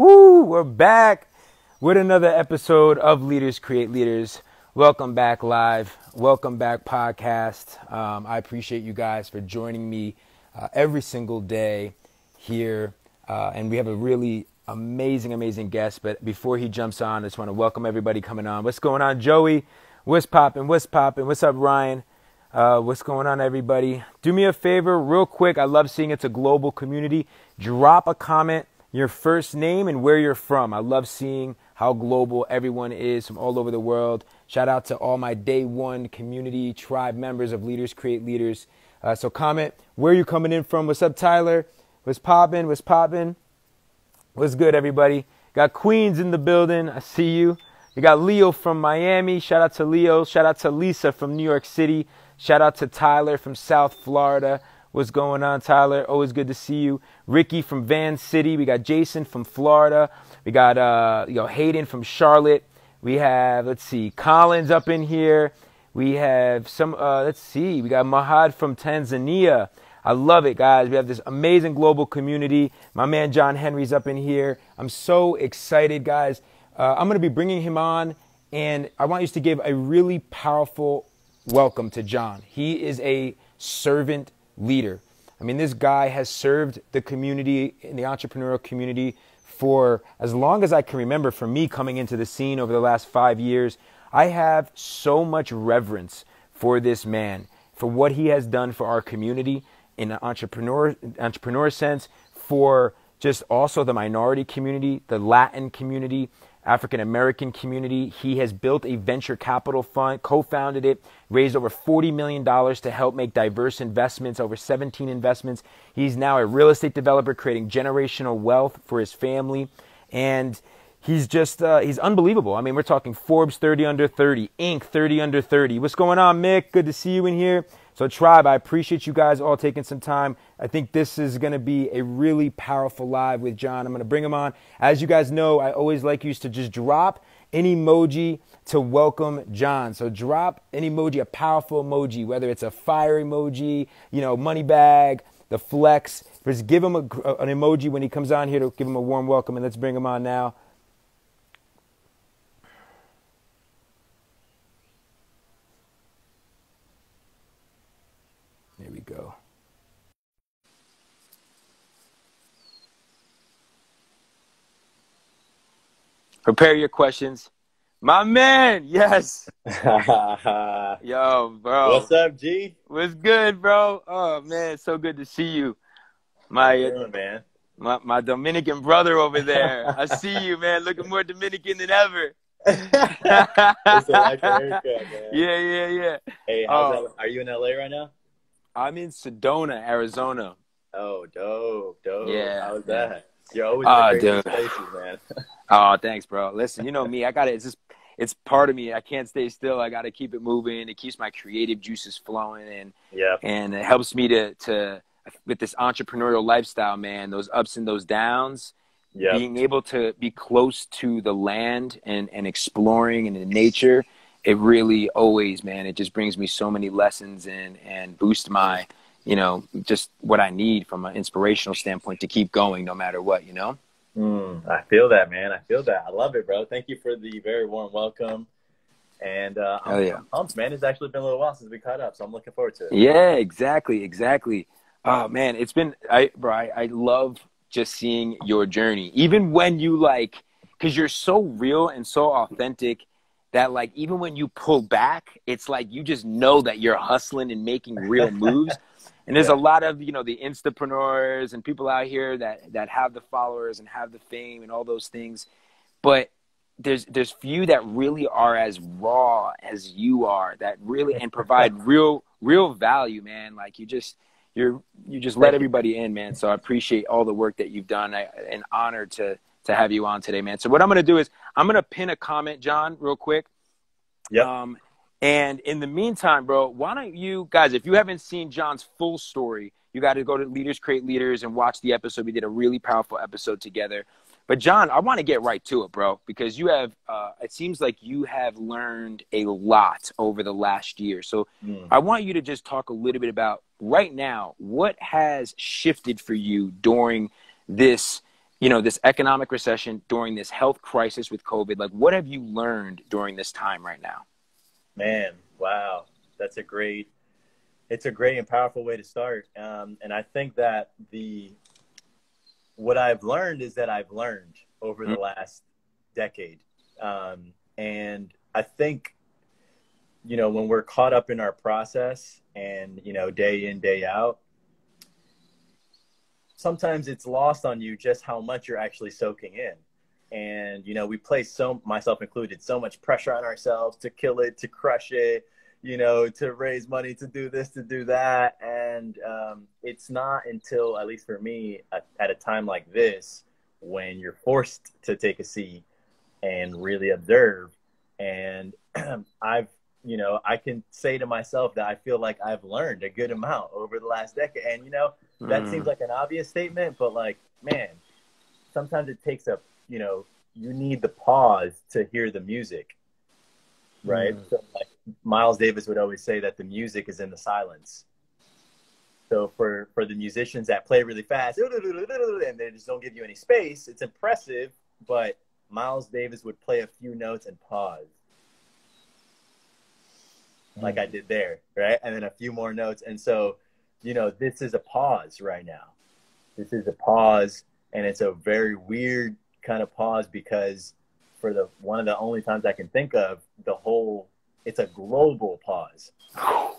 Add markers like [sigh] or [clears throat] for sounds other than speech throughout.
Woo, we're back with another episode of Leaders Create Leaders. Welcome back, live. Welcome back, podcast. Um, I appreciate you guys for joining me uh, every single day here. Uh, and we have a really amazing, amazing guest. But before he jumps on, I just want to welcome everybody coming on. What's going on, Joey? What's popping? What's popping? What's up, Ryan? Uh, what's going on, everybody? Do me a favor, real quick. I love seeing it's a global community. Drop a comment, your first name, and where you're from. I love seeing how global everyone is from all over the world. Shout out to all my day one community tribe members of Leaders Create Leaders. Uh, so comment where you're coming in from. What's up, Tyler? What's popping? What's popping? What's good, everybody? Got Queens in the building. I see you. We got Leo from Miami. Shout out to Leo. Shout out to Lisa from New York City. Shout out to Tyler from South Florida. What's going on, Tyler? Always good to see you. Ricky from Van City. We got Jason from Florida. We got uh, you know Hayden from Charlotte. We have let's see Collins up in here. We have some uh, let's see. We got Mahad from Tanzania. I love it, guys. We have this amazing global community. My man John Henry's up in here. I'm so excited, guys. Uh, I'm going to be bringing him on, and I want you to give a really powerful welcome to John. He is a servant leader. I mean, this guy has served the community, in the entrepreneurial community, for as long as I can remember. For me, coming into the scene over the last five years, I have so much reverence for this man, for what he has done for our community in an entrepreneur entrepreneur sense, for just also the minority community, the Latin community, African American community. He has built a venture capital fund, co founded it, raised over $40 million to help make diverse investments, over 17 investments. He's now a real estate developer creating generational wealth for his family. And he's just, uh, he's unbelievable. I mean, we're talking Forbes 30 under 30, Inc. 30 under 30. What's going on, Mick? Good to see you in here. So, Tribe, I appreciate you guys all taking some time. I think this is going to be a really powerful live with John. I'm going to bring him on. As you guys know, I always like you to just drop an emoji to welcome John. So, drop an emoji, a powerful emoji, whether it's a fire emoji, you know, money bag, the flex. Just give him a, an emoji when he comes on here to give him a warm welcome, and let's bring him on now. There we go. Prepare your questions. My man, yes. [laughs] Yo, bro. What's up, G? What's good, bro? Oh man, so good to see you. My doing, man. My my Dominican brother over there. I see you, man, looking more Dominican than ever. [laughs] It's a haircut, man. Yeah, yeah, yeah. Hey, how's Oh. that? Are you in LA right now? I'm in Sedona, Arizona. Oh, dope, dope. Yeah, How's that? You're always Ah, dude. places, man. Oh, [laughs] thanks, bro. Listen, you know me. I got to It's just, it's part of me. I can't stay still. I got to keep it moving. It keeps my creative juices flowing, and yeah. and it helps me to to with this entrepreneurial lifestyle, man. Those ups and those downs. Yeah. Being able to be close to the land and and exploring and in nature, it really always, man. It just brings me so many lessons and and boost my, you know, just what I need from an inspirational standpoint to keep going no matter what. You know. Mm, I feel that, man. I feel that. I love it, bro. Thank you for the very warm welcome. And uh, I'm, yeah. I'm pumped, man. It's actually been a little while since we caught up, so I'm looking forward to it. Yeah, exactly, exactly. Oh man, it's been I bro, I, I love just seeing your journey. Even when you like cuz you're so real and so authentic that like even when you pull back, it's like you just know that you're hustling and making real [laughs] moves. And there's a lot of, you know, the instapreneurs and people out here that that have the followers and have the fame and all those things. But there's there's few that really are as raw as you are that really and provide [laughs] real real value man. Like you just you're you just let everybody in man. So i appreciate all the work that you've done. I, an honor to to have you on today man. So what i'm going to do is i'm going to pin a comment john real quick. Yep. um and in the meantime bro why don't you guys if you haven't seen john's full story you got to go to leaders create leaders and watch the episode we did a really powerful episode together but John, I want to get right to it, bro, because you have. Uh, it seems like you have learned a lot over the last year. So Mm. I want you to just talk a little bit about right now what has shifted for you during this you know, this economic recession during this health crisis with COVID, like what have you learned during this time right now? Man, wow. That's a great, it's a great and powerful way to start. Um, and I think that the, what I've learned is that I've learned over the mm-hmm. last decade. Um, and I think, you know, when we're caught up in our process and, you know, day in, day out, sometimes it's lost on you just how much you're actually soaking in. And, you know, we place so, myself included, so much pressure on ourselves to kill it, to crush it, you know, to raise money, to do this, to do that. And um, it's not until, at least for me, at, at a time like this, when you're forced to take a seat and really observe. And [clears throat] I've, you know, I can say to myself that I feel like I've learned a good amount over the last decade. And, you know, that mm. seems like an obvious statement, but like, man, sometimes it takes a, you know, you need the pause to hear the music, right? Mm. So, like, Miles Davis would always say that the music is in the silence. So for for the musicians that play really fast and they just don't give you any space, it's impressive, but Miles Davis would play a few notes and pause. Like I did there, right? And then a few more notes. And so, you know, this is a pause right now. This is a pause and it's a very weird kind of pause because for the one of the only times I can think of, the whole it's a global pause. [sighs]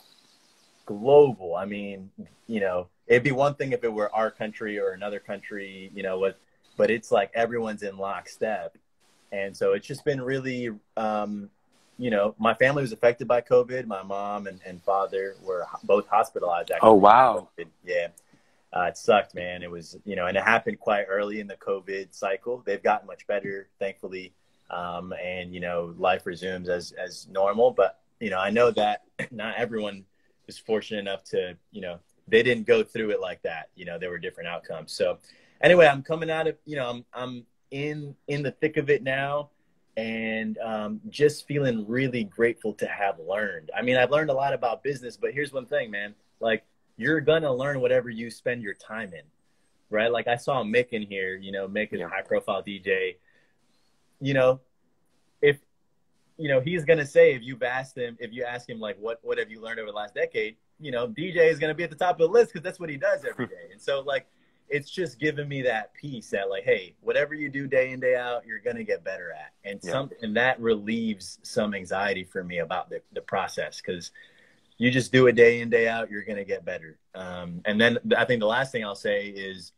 global. I mean, you know, it'd be one thing if it were our country or another country, you know, with, but it's like everyone's in lockstep. And so it's just been really, um, you know, my family was affected by COVID. My mom and, and father were both hospitalized. Actually. Oh, wow. Yeah. Uh, it sucked, man. It was, you know, and it happened quite early in the COVID cycle. They've gotten much better, thankfully. Um, and, you know, life resumes as, as normal. But, you know, I know that [clears throat] not everyone was fortunate enough to, you know, they didn't go through it like that. You know, there were different outcomes. So anyway, I'm coming out of, you know, I'm, I'm in, in the thick of it now and um, just feeling really grateful to have learned. I mean, I've learned a lot about business, but here's one thing, man, like you're going to learn whatever you spend your time in, right? Like I saw Mick in here, you know, Mick is yeah. a high profile DJ, you know, if you know, he's gonna say if you've asked him, if you ask him like, what what have you learned over the last decade? You know, DJ is gonna be at the top of the list because that's what he does every day. And so like, it's just giving me that piece that like, hey, whatever you do day in day out, you're gonna get better at, and yeah. some and that relieves some anxiety for me about the the process because you just do it day in day out, you're gonna get better. Um, and then I think the last thing I'll say is.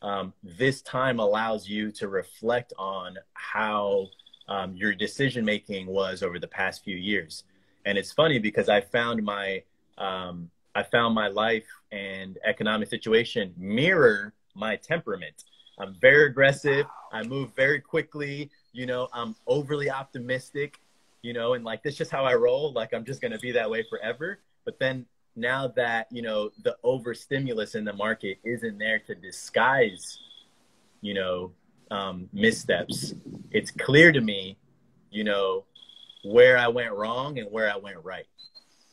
Um, this time allows you to reflect on how um, your decision making was over the past few years. And it's funny because I found my um, I found my life and economic situation mirror my temperament. I'm very aggressive. I move very quickly. You know, I'm overly optimistic. You know, and like that's just how I roll. Like I'm just gonna be that way forever. But then now that you know the overstimulus in the market isn't there to disguise, you know, um, missteps, it's clear to me, you know, where I went wrong and where I went right.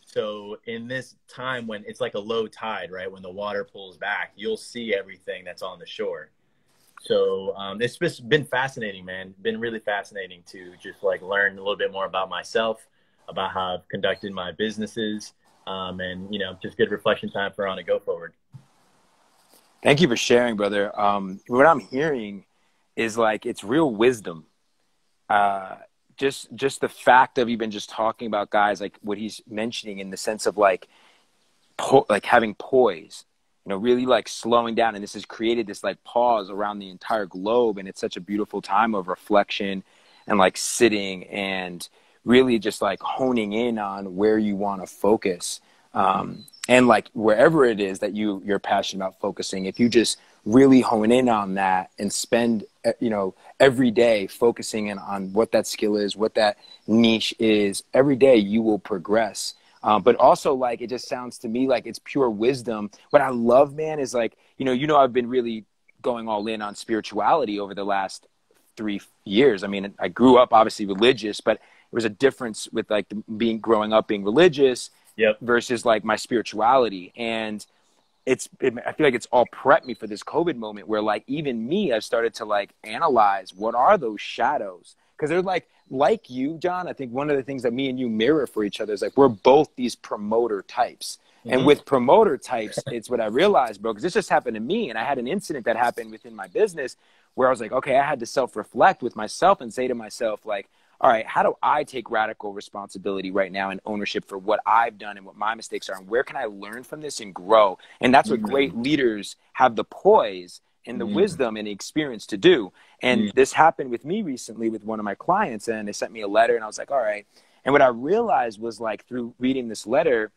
So in this time when it's like a low tide, right? When the water pulls back, you'll see everything that's on the shore. So um, it's just been fascinating, man. Been really fascinating to just like learn a little bit more about myself, about how I've conducted my businesses, um, and you know, just good reflection time for on a go forward. Thank you for sharing, brother. Um, what I'm hearing is like it's real wisdom. Uh, just just the fact of even just talking about guys like what he's mentioning in the sense of like like having poise you know really like slowing down and this has created this like pause around the entire globe and it's such a beautiful time of reflection and like sitting and really just like honing in on where you want to focus um, and like wherever it is that you you're passionate about focusing if you just really hone in on that and spend uh, you know every day focusing in on what that skill is what that niche is every day you will progress um, but also like it just sounds to me like it's pure wisdom. What i love man is like you know you know i've been really going all in on spirituality over the last three years. I mean i grew up obviously religious but there was a difference with like being growing up being religious yep. versus like my spirituality. And it's it, I feel like it's all prepped me for this COVID moment where like even me, I've started to like analyze what are those shadows because they're like like you, John. I think one of the things that me and you mirror for each other is like we're both these promoter types. Mm-hmm. And with promoter types, it's what I realized, bro, because this just happened to me. And I had an incident that happened within my business where I was like, okay, I had to self reflect with myself and say to myself, like, all right, how do I take radical responsibility right now and ownership for what I've done and what my mistakes are? And where can I learn from this and grow? And that's what mm-hmm. great leaders have the poise and the mm-hmm. wisdom and the experience to do. And mm-hmm. this happened with me recently with one of my clients, and they sent me a letter, and I was like, all right. And what I realized was like through reading this letter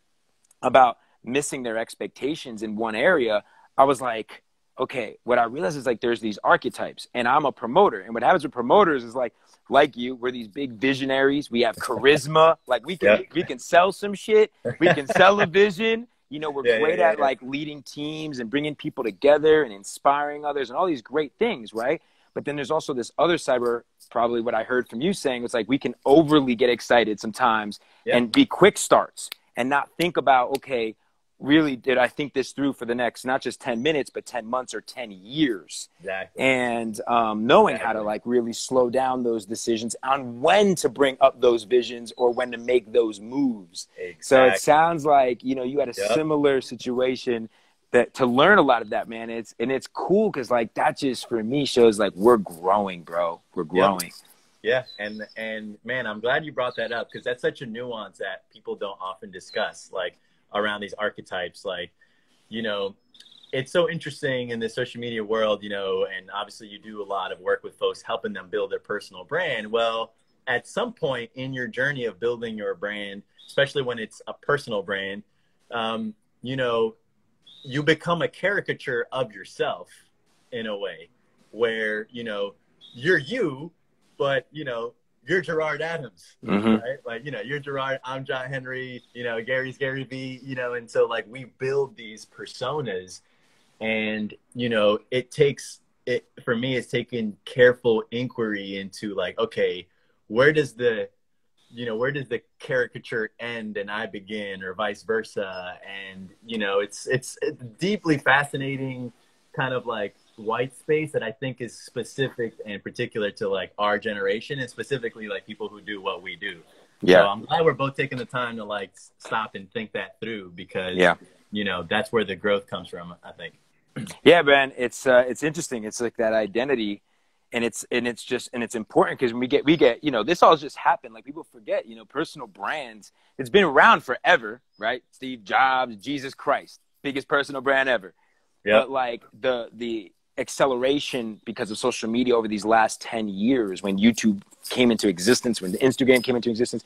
about missing their expectations in one area, I was like, okay, what I realized is like there's these archetypes, and I'm a promoter. And what happens with promoters is like, like you, we're these big visionaries. We have [laughs] charisma. like we can we can sell some shit. We can sell a vision. You know, we're yeah, great yeah, at like leading teams and bringing people together and inspiring others and all these great things, right? But then there's also this other side where probably what I heard from you saying was like we can overly get excited sometimes and be quick starts and not think about okay, really did I think this through for the next not just 10 minutes, but 10 months or 10 years. Exactly. And um, knowing exactly. how to like really slow down those decisions on when to bring up those visions or when to make those moves. Exactly. So it sounds like, you know, you had a yep. similar situation that to learn a lot of that, man. It's, and it's cool. Cause like that just for me shows like we're growing, bro. We're growing. Yep. Yeah, and and man, I'm glad you brought that up because that's such a nuance that people don't often discuss. Like, around these archetypes like you know it's so interesting in the social media world you know and obviously you do a lot of work with folks helping them build their personal brand. Well at some point in your journey of building your brand especially when it's a personal brand um, you know you become a caricature of yourself in a way where you know you're you but you know you're Gerard Adams, mm-hmm. right? Like, you know, you're Gerard, I'm John Henry, you know, Gary's Gary Vee, you know, and so like we build these personas and, you know, it takes it for me, it's taking careful inquiry into like, okay, where does the, you know, where does the caricature end and I begin or vice versa? And, you know, it's, it's, it's deeply fascinating kind of like white space that I think is specific and particular to like our generation and specifically like people who do what we do. Yeah. So I'm glad we're both taking the time to like stop and think that through because yeah. you know, that's where the growth comes from, I think. [clears throat] Yeah, man, it's uh, it's interesting. It's like that identity and it's and it's just and it's important because we get we get you know this all just happened like people forget you know personal brands it's been around forever right steve jobs jesus christ biggest personal brand ever yeah but like the the acceleration because of social media over these last 10 years when YouTube came into existence, when the Instagram came into existence,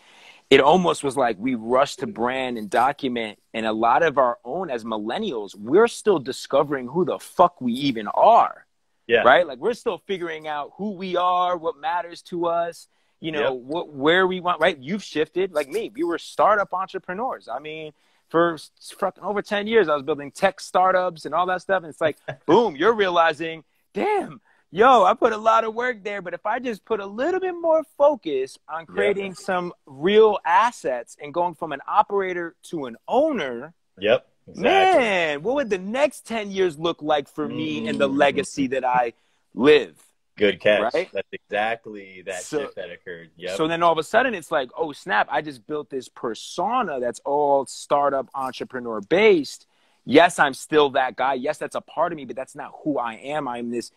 it almost was like we rushed to brand and document. And a lot of our own as millennials, we're still discovering who the fuck we even are. Yeah. Right? Like we're still figuring out who we are, what matters to us, you know, yep. what, where we want, right? You've shifted like me. We were startup entrepreneurs. I mean, for fucking over 10 years, I was building tech startups and all that stuff. And it's like, [laughs] boom, you're realizing, damn, yo, I put a lot of work there. But if I just put a little bit more focus on creating yep. some real assets and going from an operator to an owner. Yep. Exactly. Man, what would the next 10 years look like for me mm-hmm. and the legacy that I live? Good catch. Right? That's exactly that so, shift that occurred. Yep. So then all of a sudden it's like, oh snap, I just built this persona that's all startup entrepreneur based. Yes, I'm still that guy. Yes, that's a part of me, but that's not who I am. I'm this,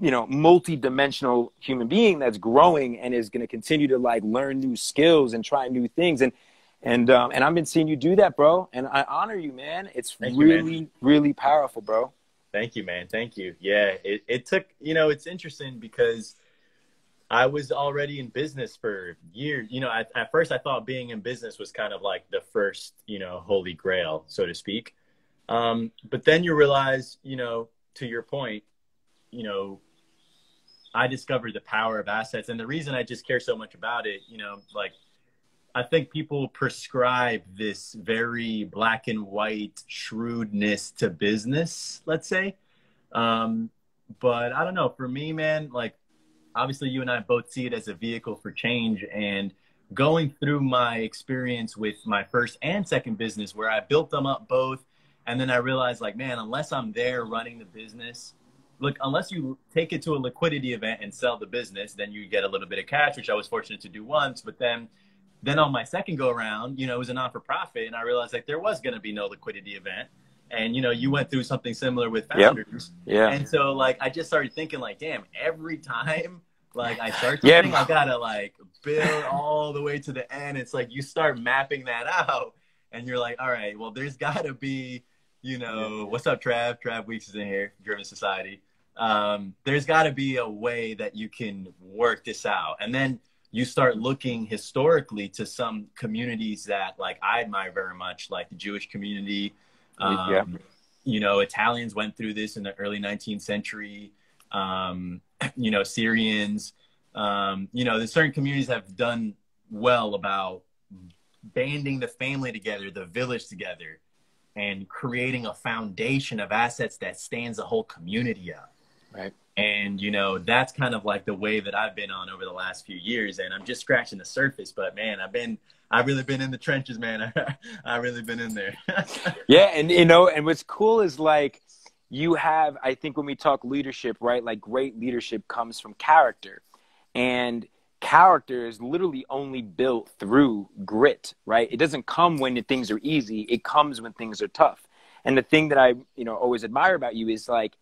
you know, multi-dimensional human being that's growing and is going to continue to like learn new skills and try new things. And and um, and I've been seeing you do that, bro. And I honor you, man. It's Thank really, you, man. really powerful, bro. Thank you, man. Thank you. Yeah, it, it took, you know, it's interesting because I was already in business for years. You know, at, first I thought being in business was kind of like the first, you know, holy grail, so to speak. Um, but then you realize, you know, to your point, you know, I discovered the power of assets. And the reason I just care so much about it, you know, like I think people prescribe this very black and white shrewdness to business, let's say. Um, but I don't know. For me, man, like obviously you and I both see it as a vehicle for change. And going through my experience with my first and second business, where I built them up both And then I realized, like, man, unless I'm there running the business, look, unless you take it to a liquidity event and sell the business, then you get a little bit of cash, which I was fortunate to do once. But then, then on my second go around, you know, it was a non for profit, and I realized like there was going to be no liquidity event. And you know, you went through something similar with founders. Yep. Yeah. And so, like, I just started thinking, like, damn, every time like I start something, yeah. I gotta like build all the way to the end. It's like you start mapping that out, and you're like, all right, well, there's gotta be, you know, what's up, Trav? Trav Weeks is in here, Driven Society. Um, there's gotta be a way that you can work this out, and then you start looking historically to some communities that like I admire very much, like the Jewish community. Um, yeah. You know, Italians went through this in the early 19th century um, [clears throat] you know, Syrians. Um, you know, there's certain communities have done well about banding the family together, the village together, and creating a foundation of assets that stands the whole community up. Right. And you know, that's kind of like the way that I've been on over the last few years. And I'm just scratching the surface, but man, I've been I've really been in the trenches, man. [laughs] I've really been in there. [laughs] yeah, and you know, and what's cool is like you have i think when we talk leadership right like great leadership comes from character and character is literally only built through grit right it doesn't come when things are easy it comes when things are tough and the thing that i you know always admire about you is like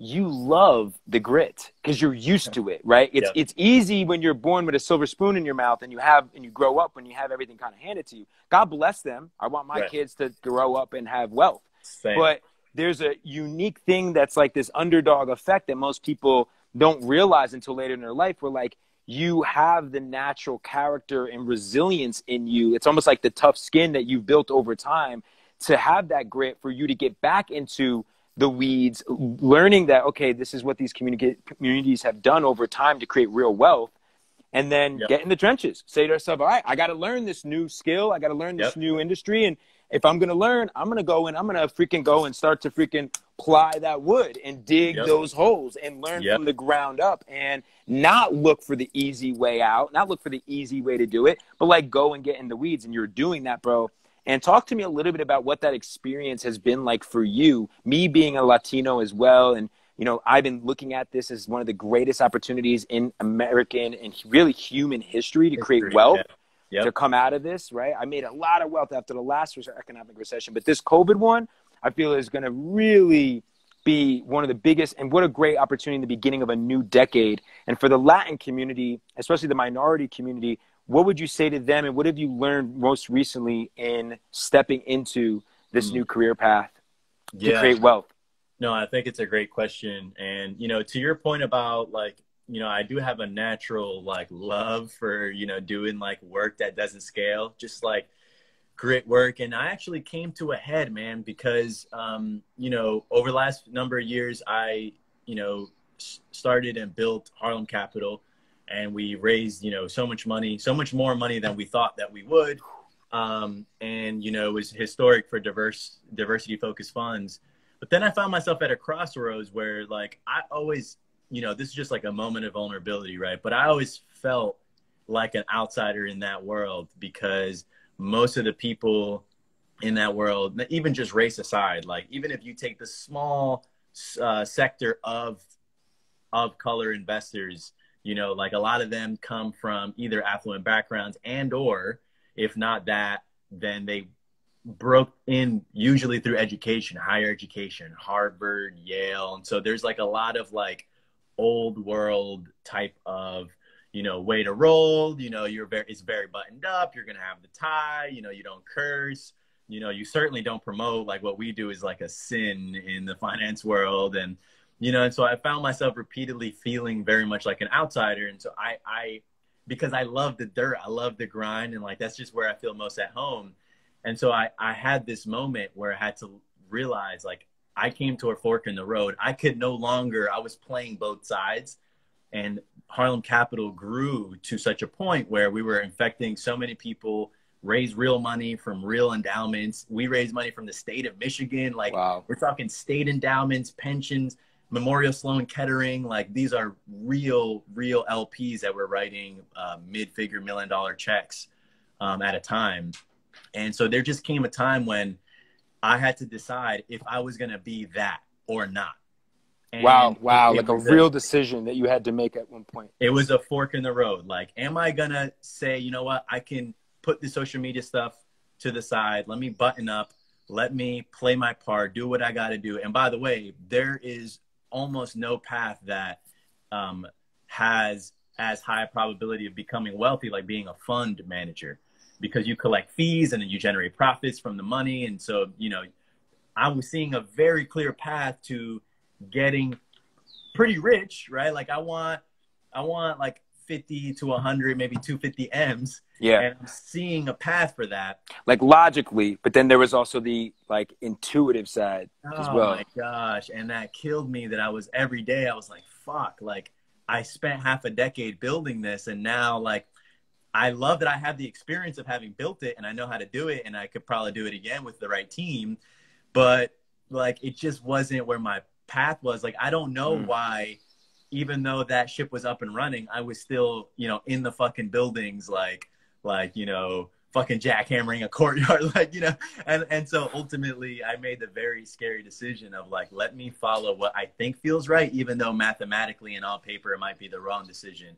you love the grit because you're used to it right it's yeah. it's easy when you're born with a silver spoon in your mouth and you have and you grow up when you have everything kind of handed to you god bless them i want my right. kids to grow up and have wealth Same. but there's a unique thing that's like this underdog effect that most people don't realize until later in their life where like you have the natural character and resilience in you it's almost like the tough skin that you've built over time to have that grit for you to get back into the weeds learning that okay this is what these communities have done over time to create real wealth and then yep. get in the trenches say to ourselves, all right i got to learn this new skill i got to learn this yep. new industry and if I'm going to learn, I'm going to go and I'm going to freaking go and start to freaking ply that wood and dig yep. those holes and learn from the ground up and not look for the easy way out, not look for the easy way to do it, but like go and get in the weeds. And you're doing that, bro. And talk to me a little bit about what that experience has been like for you, me being a Latino as well. And, you know, I've been looking at this as one of the greatest opportunities in American and really human history to create wealth. Yeah yep. to come out of this, right? I made a lot of wealth after the last economic recession, but this COVID one, I feel is going to really be one of the biggest and what a great opportunity in the beginning of a new decade. And for the Latin community, especially the minority community, what would you say to them and what have you learned most recently in stepping into this mm. new career path to yeah. create wealth? No, I think it's a great question. And, you know, to your point about like you know, I do have a natural like love for, you know, doing like work that doesn't scale, just like grit work. And I actually came to a head, man, because, um, you know, over the last number of years, I, you know, started and built Harlem Capital and we raised, you know, so much money, so much more money than we thought that we would. Um, and, you know, it was historic for diverse, diversity focused funds. But then I found myself at a crossroads where like I always you know, this is just like a moment of vulnerability, right? But I always felt like an outsider in that world because most of the people in that world, even just race aside, like even if you take the small uh, sector of of color investors, you know, like a lot of them come from either affluent backgrounds and or if not that, then they broke in usually through education, higher education, Harvard, Yale. And so there's like a lot of like old world type of you know way to roll. You know you're very it's very buttoned up. You're gonna have the tie. You know you don't curse. You know you certainly don't promote like what we do is like a sin in the finance world. And you know and so i found myself repeatedly feeling very much like an outsider and so i i because i love the dirt i love the grind and like that's just where i feel most at home and so i i had this moment where i had to realize like I came to a fork in the road. I could no longer, I was playing both sides. And Harlem Capital grew to such a point where we were infecting so many people, raise real money from real endowments. We raised money from the state of Michigan. Like, wow. we're talking state endowments, pensions, Memorial Sloan Kettering. Like, these are real, real LPs that were writing uh, mid figure million dollar checks um, at a time. And so there just came a time when I had to decide if I was going to be that or not. And wow, wow, like a real a, decision that you had to make at one point. It was a fork in the road. Like, am I going to say, you know what, I can put the social media stuff to the side, let me button up, let me play my part, do what I got to do. And by the way, there is almost no path that um, has as high a probability of becoming wealthy like being a fund manager because you collect fees and then you generate profits from the money. And so, you know, I was seeing a very clear path to getting pretty rich, right? Like I want, I want like 50 to 100, maybe 250 M's. Yeah. And I'm seeing a path for that. Like logically, but then there was also the like intuitive side oh, as well. Oh my gosh. And that killed me that I was every day, I was like, fuck, like I spent half a decade building this. And now like I love that I have the experience of having built it and I know how to do it and I could probably do it again with the right team. But like it just wasn't where my path was. Like I don't know mm. why even though that ship was up and running, I was still, you know, in the fucking buildings like like, you know, fucking jackhammering a [laughs] courtyard like, you know, and and so ultimately I made the very scary decision of like let me follow what I think feels right even though mathematically and on paper it might be the wrong decision.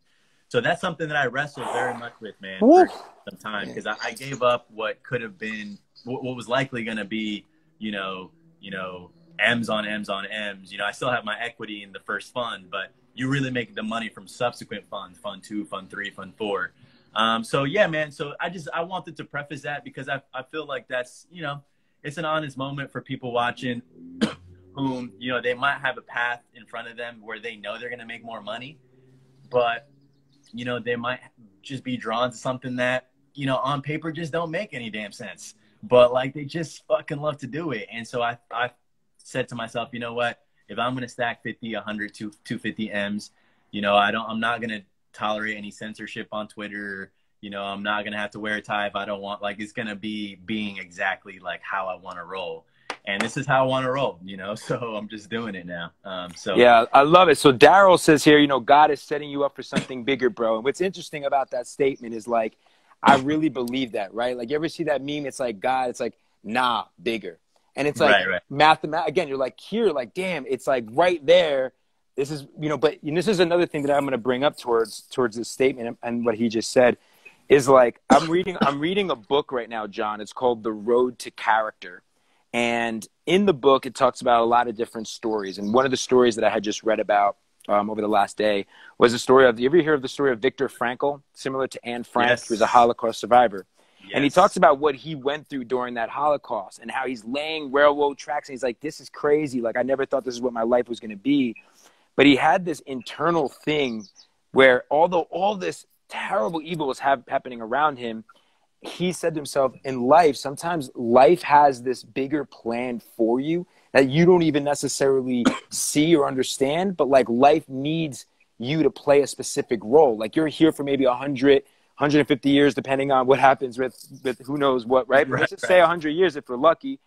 So that's something that I wrestled very much with, man, for some time because I, I, gave up what could have been, what, what was likely going to be, you know, you know, M's on M's on M's. You know, I still have my equity in the first fund, but you really make the money from subsequent funds, fund two, fund three, fund four. Um, so yeah, man. So I just I wanted to preface that because I I feel like that's you know it's an honest moment for people watching, [coughs] whom you know they might have a path in front of them where they know they're going to make more money, but you know, they might just be drawn to something that, you know, on paper just don't make any damn sense. But like they just fucking love to do it. And so I, I said to myself, you know what? If I'm going to stack 50, 100, 250 M's, you know, I don't, I'm not going to tolerate any censorship on Twitter. You know, I'm not going to have to wear a tie if I don't want, like, it's going to be being exactly like how I want to roll and this is how I want to roll, you know. [laughs] So I'm just doing it now. Um, so yeah, I love it. So Daryl says here, you know, God is setting you up for something bigger, bro. And what's interesting about that statement is like, I really believe that, right? Like, you ever see that meme? It's like God, it's like, nah, bigger, and it's like right, right. Again, you're like here, like, damn, it's like right there. This is, you know, but this is another thing that I'm going to bring up towards towards this statement and what he just said is like I'm reading I'm reading a book right now, John. It's called The Road to Character and in the book, it talks about a lot of different stories. And one of the stories that I had just read about um, over the last day was the story of. You ever hear of the story of Viktor Frankl, similar to Anne Frank, yes. who's a Holocaust survivor? Yes. And he talks about what he went through during that Holocaust and how he's laying railroad tracks. And he's like, "This is crazy. Like I never thought this is what my life was going to be." But he had this internal thing where, although all this terrible evil was have, happening around him, he said to himself, in life, sometimes life has this bigger plan for you that you don't even necessarily [coughs] see or understand, but like life needs you to play a specific role. Like you're here for maybe 100, 150 years, depending on what happens with, with who knows what, right? But let's just say 100 years if we're lucky.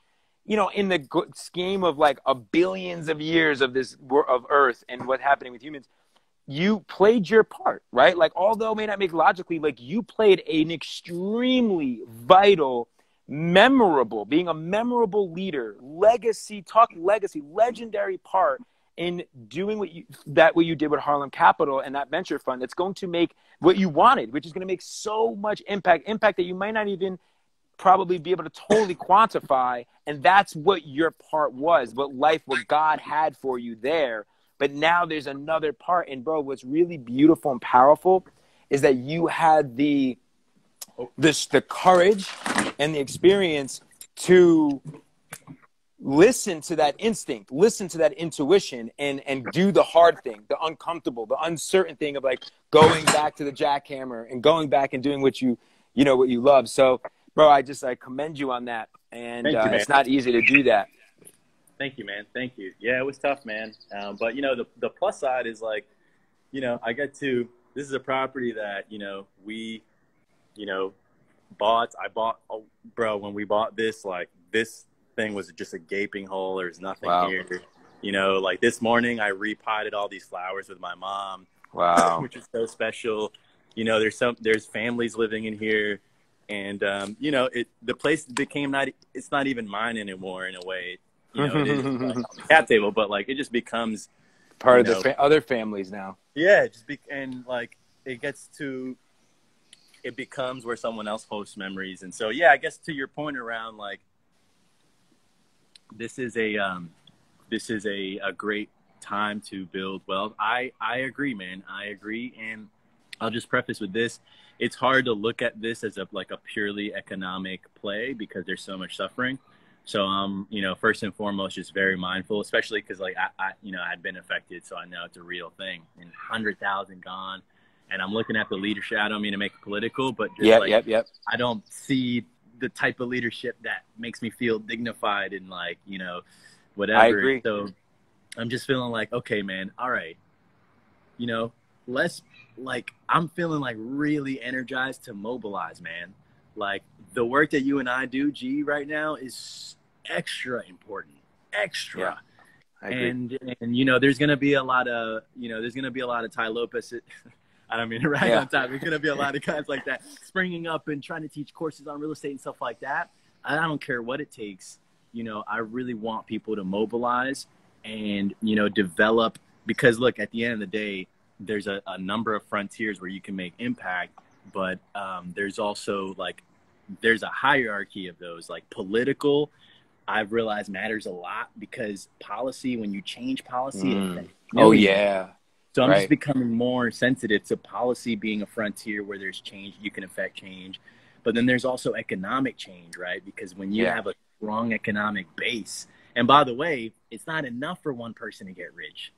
You know, in the scheme of like a billions of years of this of Earth and what's happening with humans, you played your part, right? Like, although it may not make logically, like you played an extremely vital, memorable, being a memorable leader, legacy, talk legacy, legendary part in doing what you that what you did with Harlem Capital and that venture fund. That's going to make what you wanted, which is going to make so much impact, impact that you might not even probably be able to totally quantify. And that's what your part was, what life, what God had for you there but now there's another part. And bro, what's really beautiful and powerful is that you had the this the courage and the experience to listen to that instinct, listen to that intuition and and do the hard thing, the uncomfortable, the uncertain thing of like going back to the jackhammer and going back and doing what you you know what you love. So, bro, I just I commend you on that. And uh, it's not easy to do that. Thank you, man. Thank you. Yeah, it was tough, man. Um, but you know, the the plus side is like, you know, I get to. This is a property that you know we, you know, bought. I bought, oh, bro. When we bought this, like this thing was just a gaping hole. There's nothing wow. here. You know, like this morning, I repotted all these flowers with my mom. Wow, [laughs] which is so special. You know, there's some there's families living in here. and um, you know, it the place became not it's not even mine anymore in a way. You know, it is like [laughs] on the cap table, but like it just becomes part of know, the fa- other families now. Yeah, just be, and like it gets to it becomes where someone else hosts memories, and so yeah, I guess to your point around like this is a um, this is a, a great time to build wealth. I I agree, man. I agree, and I'll just preface with this: it's hard to look at this as a like a purely economic play because there's so much suffering. So um, you know, first and foremost, just very mindful, especially because like I, I, you know, I'd been affected, so I know it's a real thing. And hundred thousand gone, and I'm looking at the leadership. I don't mean to make it political, but just yep, like, yep, yep. I don't see the type of leadership that makes me feel dignified and like you know, whatever. I agree. So I'm just feeling like, okay, man, all right, you know, let's like I'm feeling like really energized to mobilize, man. Like the work that you and I do, G, right now is extra important, extra. Yeah, and and you know, there's gonna be a lot of you know, there's gonna be a lot of Tai Lopez. [laughs] I don't mean to [laughs] rag yeah. on time. There's gonna be a lot of guys like that springing up and trying to teach courses on real estate and stuff like that. I don't care what it takes. You know, I really want people to mobilize and you know develop because look, at the end of the day, there's a, a number of frontiers where you can make impact, but um, there's also like there's a hierarchy of those like political i've realized matters a lot because policy when you change policy mm. oh yeah so i'm right. just becoming more sensitive to policy being a frontier where there's change you can affect change but then there's also economic change right because when you yeah. have a strong economic base and by the way it's not enough for one person to get rich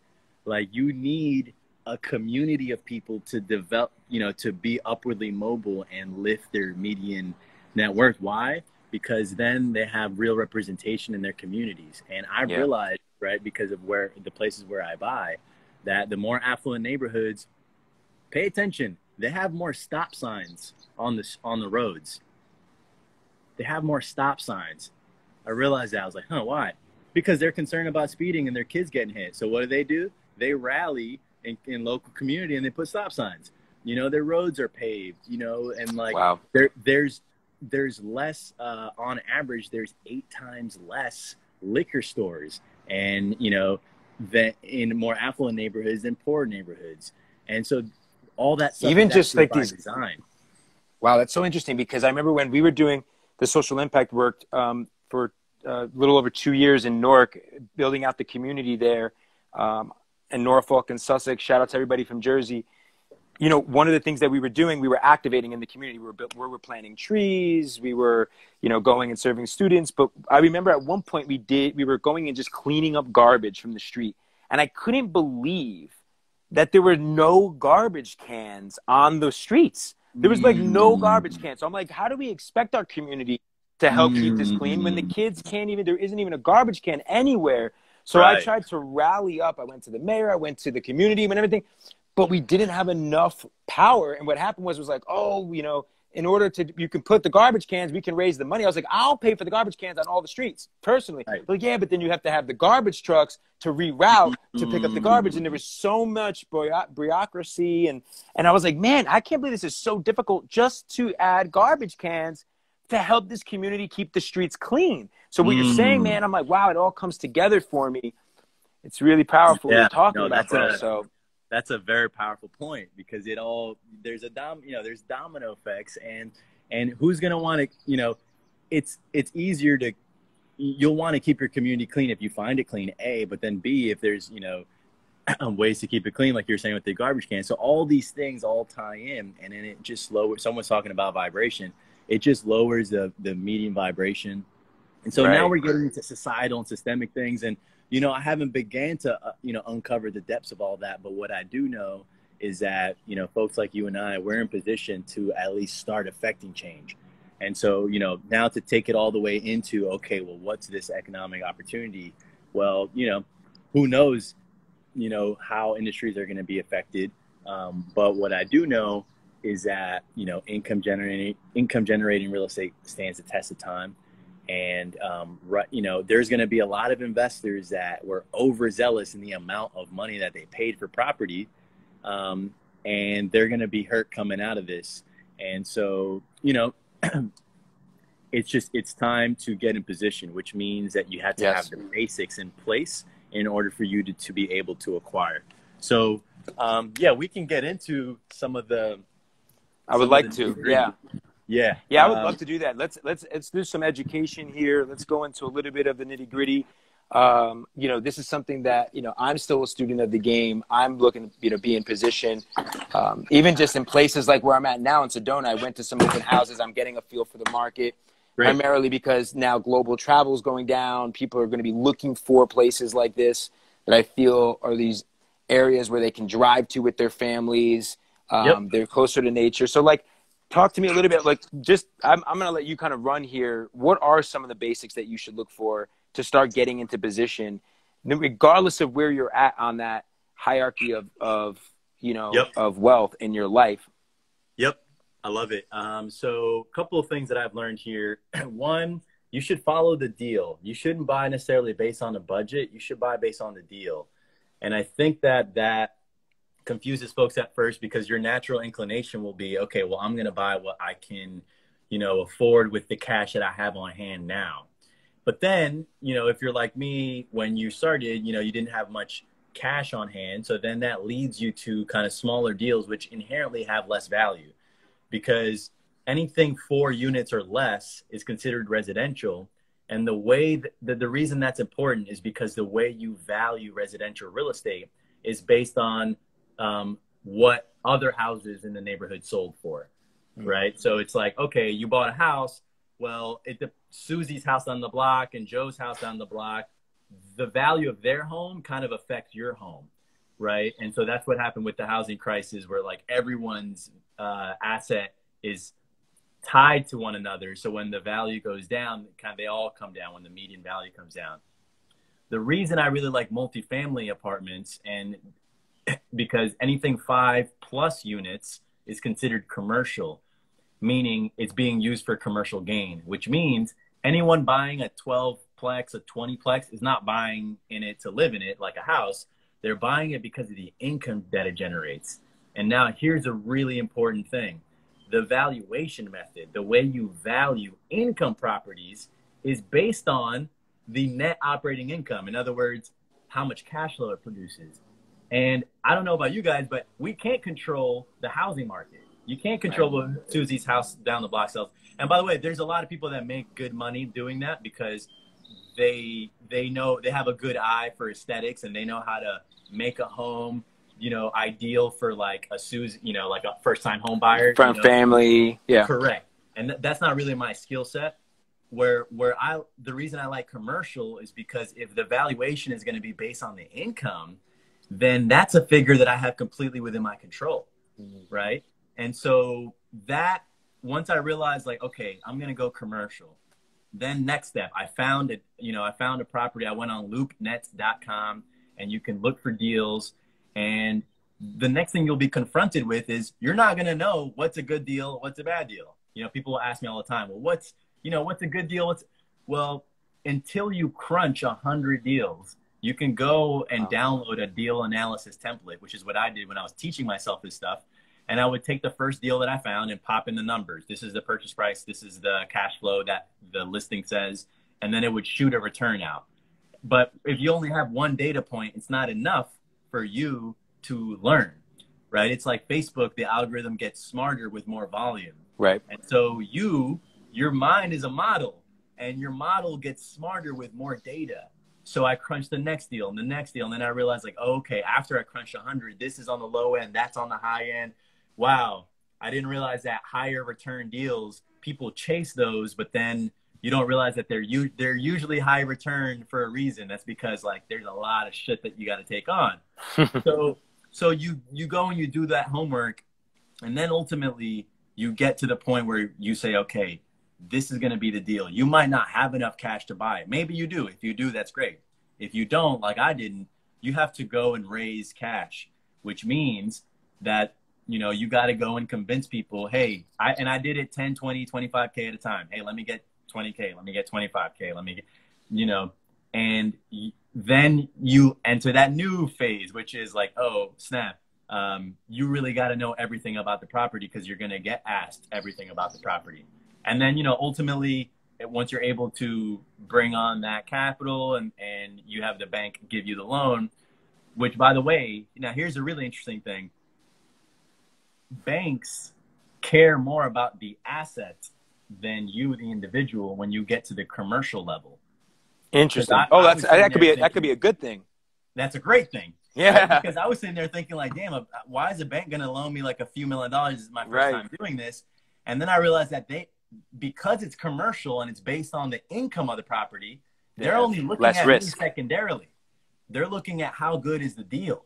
like you need a community of people to develop, you know, to be upwardly mobile and lift their median net worth. Why? Because then they have real representation in their communities. And I yeah. realized, right, because of where the places where I buy, that the more affluent neighborhoods, pay attention, they have more stop signs on the on the roads. They have more stop signs. I realized that I was like, huh, why? Because they're concerned about speeding and their kids getting hit. So what do they do? They rally in, in local community and they put stop signs. You know, their roads are paved. You know, and like wow. there there's there's less uh, on average. There's eight times less liquor stores, and you know, that in more affluent neighborhoods than poor neighborhoods. And so all that stuff even just like these design. Wow, that's so interesting because I remember when we were doing the social impact work um, for a uh, little over two years in Newark, building out the community there. Um, and Norfolk and Sussex. Shout out to everybody from Jersey. You know, one of the things that we were doing, we were activating in the community. We were, we were planting trees. We were, you know, going and serving students. But I remember at one point we did, we were going and just cleaning up garbage from the street. And I couldn't believe that there were no garbage cans on the streets. There was like no garbage cans. So I'm like, how do we expect our community to help keep this clean when the mm. kids can't even, there isn't even a garbage can anywhere so right. I tried to rally up. I went to the mayor, I went to the community and everything, but we didn't have enough power. And what happened was, was like, oh, you know, in order to, you can put the garbage cans, we can raise the money. I was like, I'll pay for the garbage cans on all the streets personally. Right. But yeah, but then you have to have the garbage trucks to reroute to pick up the garbage. And there was so much bureaucracy. And, and I was like, man, I can't believe this is so difficult just to add garbage cans to help this community keep the streets clean. So what mm. you're saying, mm. man, I'm like, wow, it all comes together for me. It's really powerful. Yeah, talking no, about that. So that's a very powerful point because it all there's a dom you know there's domino effects and and who's gonna want to you know it's it's easier to you'll want to keep your community clean if you find it clean a but then b if there's you know [clears throat] ways to keep it clean like you're saying with the garbage can so all these things all tie in and then it just lowers someone's talking about vibration it just lowers the the median vibration and so right. now we're getting into societal and systemic things and you know i haven't began to uh, you know uncover the depths of all that but what i do know is that you know folks like you and i we're in position to at least start affecting change. And so you know now to take it all the way into okay well what's this economic opportunity? Well you know who knows you know how industries are going to be affected. Um, but what i do know is that you know income generating income generating real estate stands the test of time and um, right, you know there's going to be a lot of investors that were overzealous in the amount of money that they paid for property um, and they're going to be hurt coming out of this and so you know [clears throat] it's just it's time to get in position, which means that you have to yes. have the basics in place in order for you to, to be able to acquire. So um, yeah, we can get into some of the. I would like to. Yeah. Yeah. Yeah, I would um, love to do that. Let's let's let's do some education here. Let's go into a little bit of the nitty gritty. Um, you know, this is something that you know I'm still a student of the game. I'm looking, you know, be in position. Um, even just in places like where I'm at now in Sedona, I went to some different houses. I'm getting a feel for the market. Right. Primarily because now global travel is going down. People are going to be looking for places like this that I feel are these areas where they can drive to with their families. Um, yep. They're closer to nature. So, like, talk to me a little bit. Like, just I'm I'm going to let you kind of run here. What are some of the basics that you should look for to start getting into position, regardless of where you're at on that hierarchy of of you know yep. of wealth in your life? Yep, I love it. Um, so, a couple of things that I've learned here. [clears throat] One, you should follow the deal. You shouldn't buy necessarily based on a budget. You should buy based on the deal. And I think that that confuses folks at first because your natural inclination will be, okay, well, I'm going to buy what I can, you know, afford with the cash that I have on hand now. But then, you know, if you're like me, when you started, you know, you didn't have much cash on hand. So then that leads you to kind of smaller deals, which inherently have less value because anything four units or less is considered residential. And the way that the reason that's important is because the way you value residential real estate is based on um, what other houses in the neighborhood sold for, mm-hmm. right? So it's like, okay, you bought a house. Well, it the Susie's house on the block and Joe's house on the block. The value of their home kind of affects your home, right? And so that's what happened with the housing crisis, where like everyone's uh, asset is tied to one another. So when the value goes down, kind of they all come down when the median value comes down. The reason I really like multifamily apartments and because anything five plus units is considered commercial, meaning it's being used for commercial gain, which means anyone buying a 12 plex, a 20 plex is not buying in it to live in it like a house. They're buying it because of the income that it generates. And now here's a really important thing the valuation method, the way you value income properties, is based on the net operating income. In other words, how much cash flow it produces. And I don't know about you guys, but we can't control the housing market. You can't control what Susie's house down the block sells. And by the way, there's a lot of people that make good money doing that because they they know they have a good eye for aesthetics and they know how to make a home you know, ideal for like a Susan, you know, like a first time home buyer. From you know? family. Yeah. Correct. And th- that's not really my skill set. Where, where I, the reason I like commercial is because if the valuation is going to be based on the income, then that's a figure that I have completely within my control. Mm-hmm. Right. And so that once I realized like, okay, I'm going to go commercial. Then next step, I found it, you know, I found a property. I went on loopnets.com and you can look for deals and the next thing you'll be confronted with is you're not going to know what's a good deal, what's a bad deal. You know, people will ask me all the time, well, what's, you know, what's a good deal? What's, well, until you crunch a hundred deals, you can go and download a deal analysis template, which is what I did when I was teaching myself this stuff. And I would take the first deal that I found and pop in the numbers. This is the purchase price. This is the cash flow that the listing says. And then it would shoot a return out. But if you only have one data point, it's not enough for you to learn, right? It's like Facebook, the algorithm gets smarter with more volume. Right. And so you, your mind is a model and your model gets smarter with more data. So I crunched the next deal and the next deal. And then I realized like, oh, okay, after I crunched 100, this is on the low end, that's on the high end. Wow. I didn't realize that higher return deals, people chase those, but then you don't realize that they're u- they're usually high return for a reason. That's because like there's a lot of shit that you got to take on. [laughs] so so you you go and you do that homework, and then ultimately you get to the point where you say, okay, this is going to be the deal. You might not have enough cash to buy it. Maybe you do. If you do, that's great. If you don't, like I didn't, you have to go and raise cash, which means that you know you got to go and convince people hey i and i did it 10 20 25k at a time hey let me get 20K, let me get 25K, let me get, you know, and then you enter that new phase, which is like, oh, snap. Um, you really got to know everything about the property because you're going to get asked everything about the property. and then you know ultimately once you're able to bring on that capital and and you have the bank give you the loan which by the way now here's a really interesting thing. Banks care more about the asset than you the individual when you get to the commercial level. Interesting. I, oh that's that could be a, thinking, that could be a good thing. That's a great thing. Yeah. Right? because i was sitting there thinking like damn why is a bank going to loan me like a few million dollars? This is my first right. time doing this. And then i realized that they because it's commercial and it's based on the income of the property, they're yeah, only looking at risk. secondarily. They're looking at how good is the deal.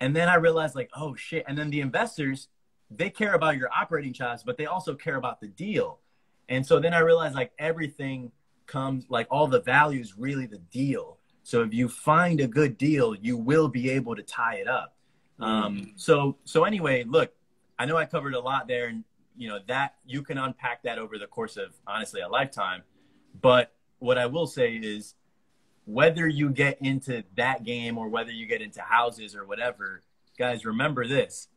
And then I realized like, oh shit. And then the investors, they care about your operating chops, but they also care about the deal. And so then I realized like everything comes like all the value is really the deal. So if you find a good deal, you will be able to tie it up. Mm. Um, so so anyway, look, I know I covered a lot there, and you know that you can unpack that over the course of honestly a lifetime. But what i will say is whether you get into that game or whether you get into houses or whatever guys remember this.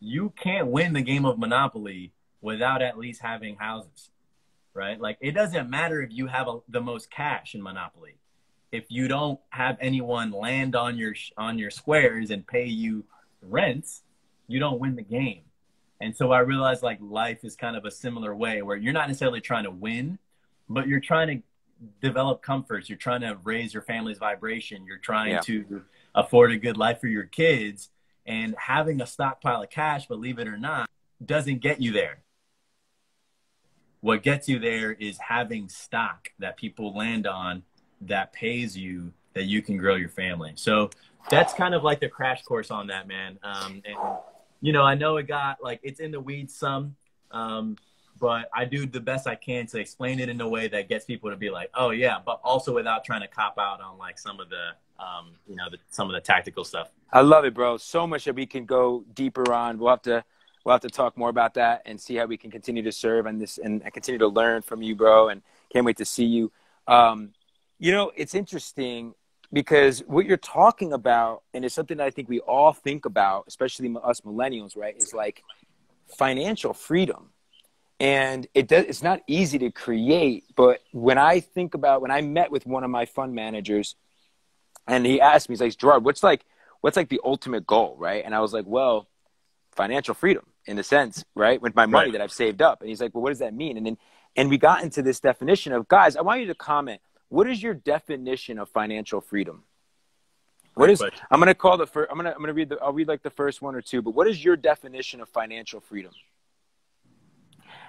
You can't win the game of monopoly without at least having houses right? Like it doesn't matter if you have a, the most cash in monopoly. If you don't have anyone land on your on your squares and pay you rents you don't win the game and so I realized like life is kind of a similar way where you're not necessarily trying to win, but you're trying to develop comforts. You're trying to raise your family's vibration. You're trying yeah. to afford a good life for your kids. And having a stockpile of cash, believe it or not, doesn't get you there. What gets you there is having stock that people land on that pays you that you can grow your family. So that's kind of like the crash course on that, man. Um, and you know, I know it got like it's in the weeds some, um, but I do the best I can to explain it in a way that gets people to be like, oh yeah, but also without trying to cop out on like some of the, um, you know, the, some of the tactical stuff. I love it, bro. So much that we can go deeper on. We'll have to we'll have to talk more about that and see how we can continue to serve and this and continue to learn from you, bro. And can't wait to see you. Um, you know, it's interesting because what you're talking about and it's something that i think we all think about especially us millennials right is like financial freedom. And it does, it's not easy to create but when i think about when i met with one of my fund managers and he asked me he's like gerard what's like what's like the ultimate goal? Right? And i was like well financial freedom in a sense right with my money right. that i've saved up. And he's like well what does that mean? And then and we got into this definition of guys i want you to comment what is your definition of financial freedom? What is? I'm going to call the first. I'm going to. I'm going to read the. I'll read like the first one or two. But what is your definition of financial freedom?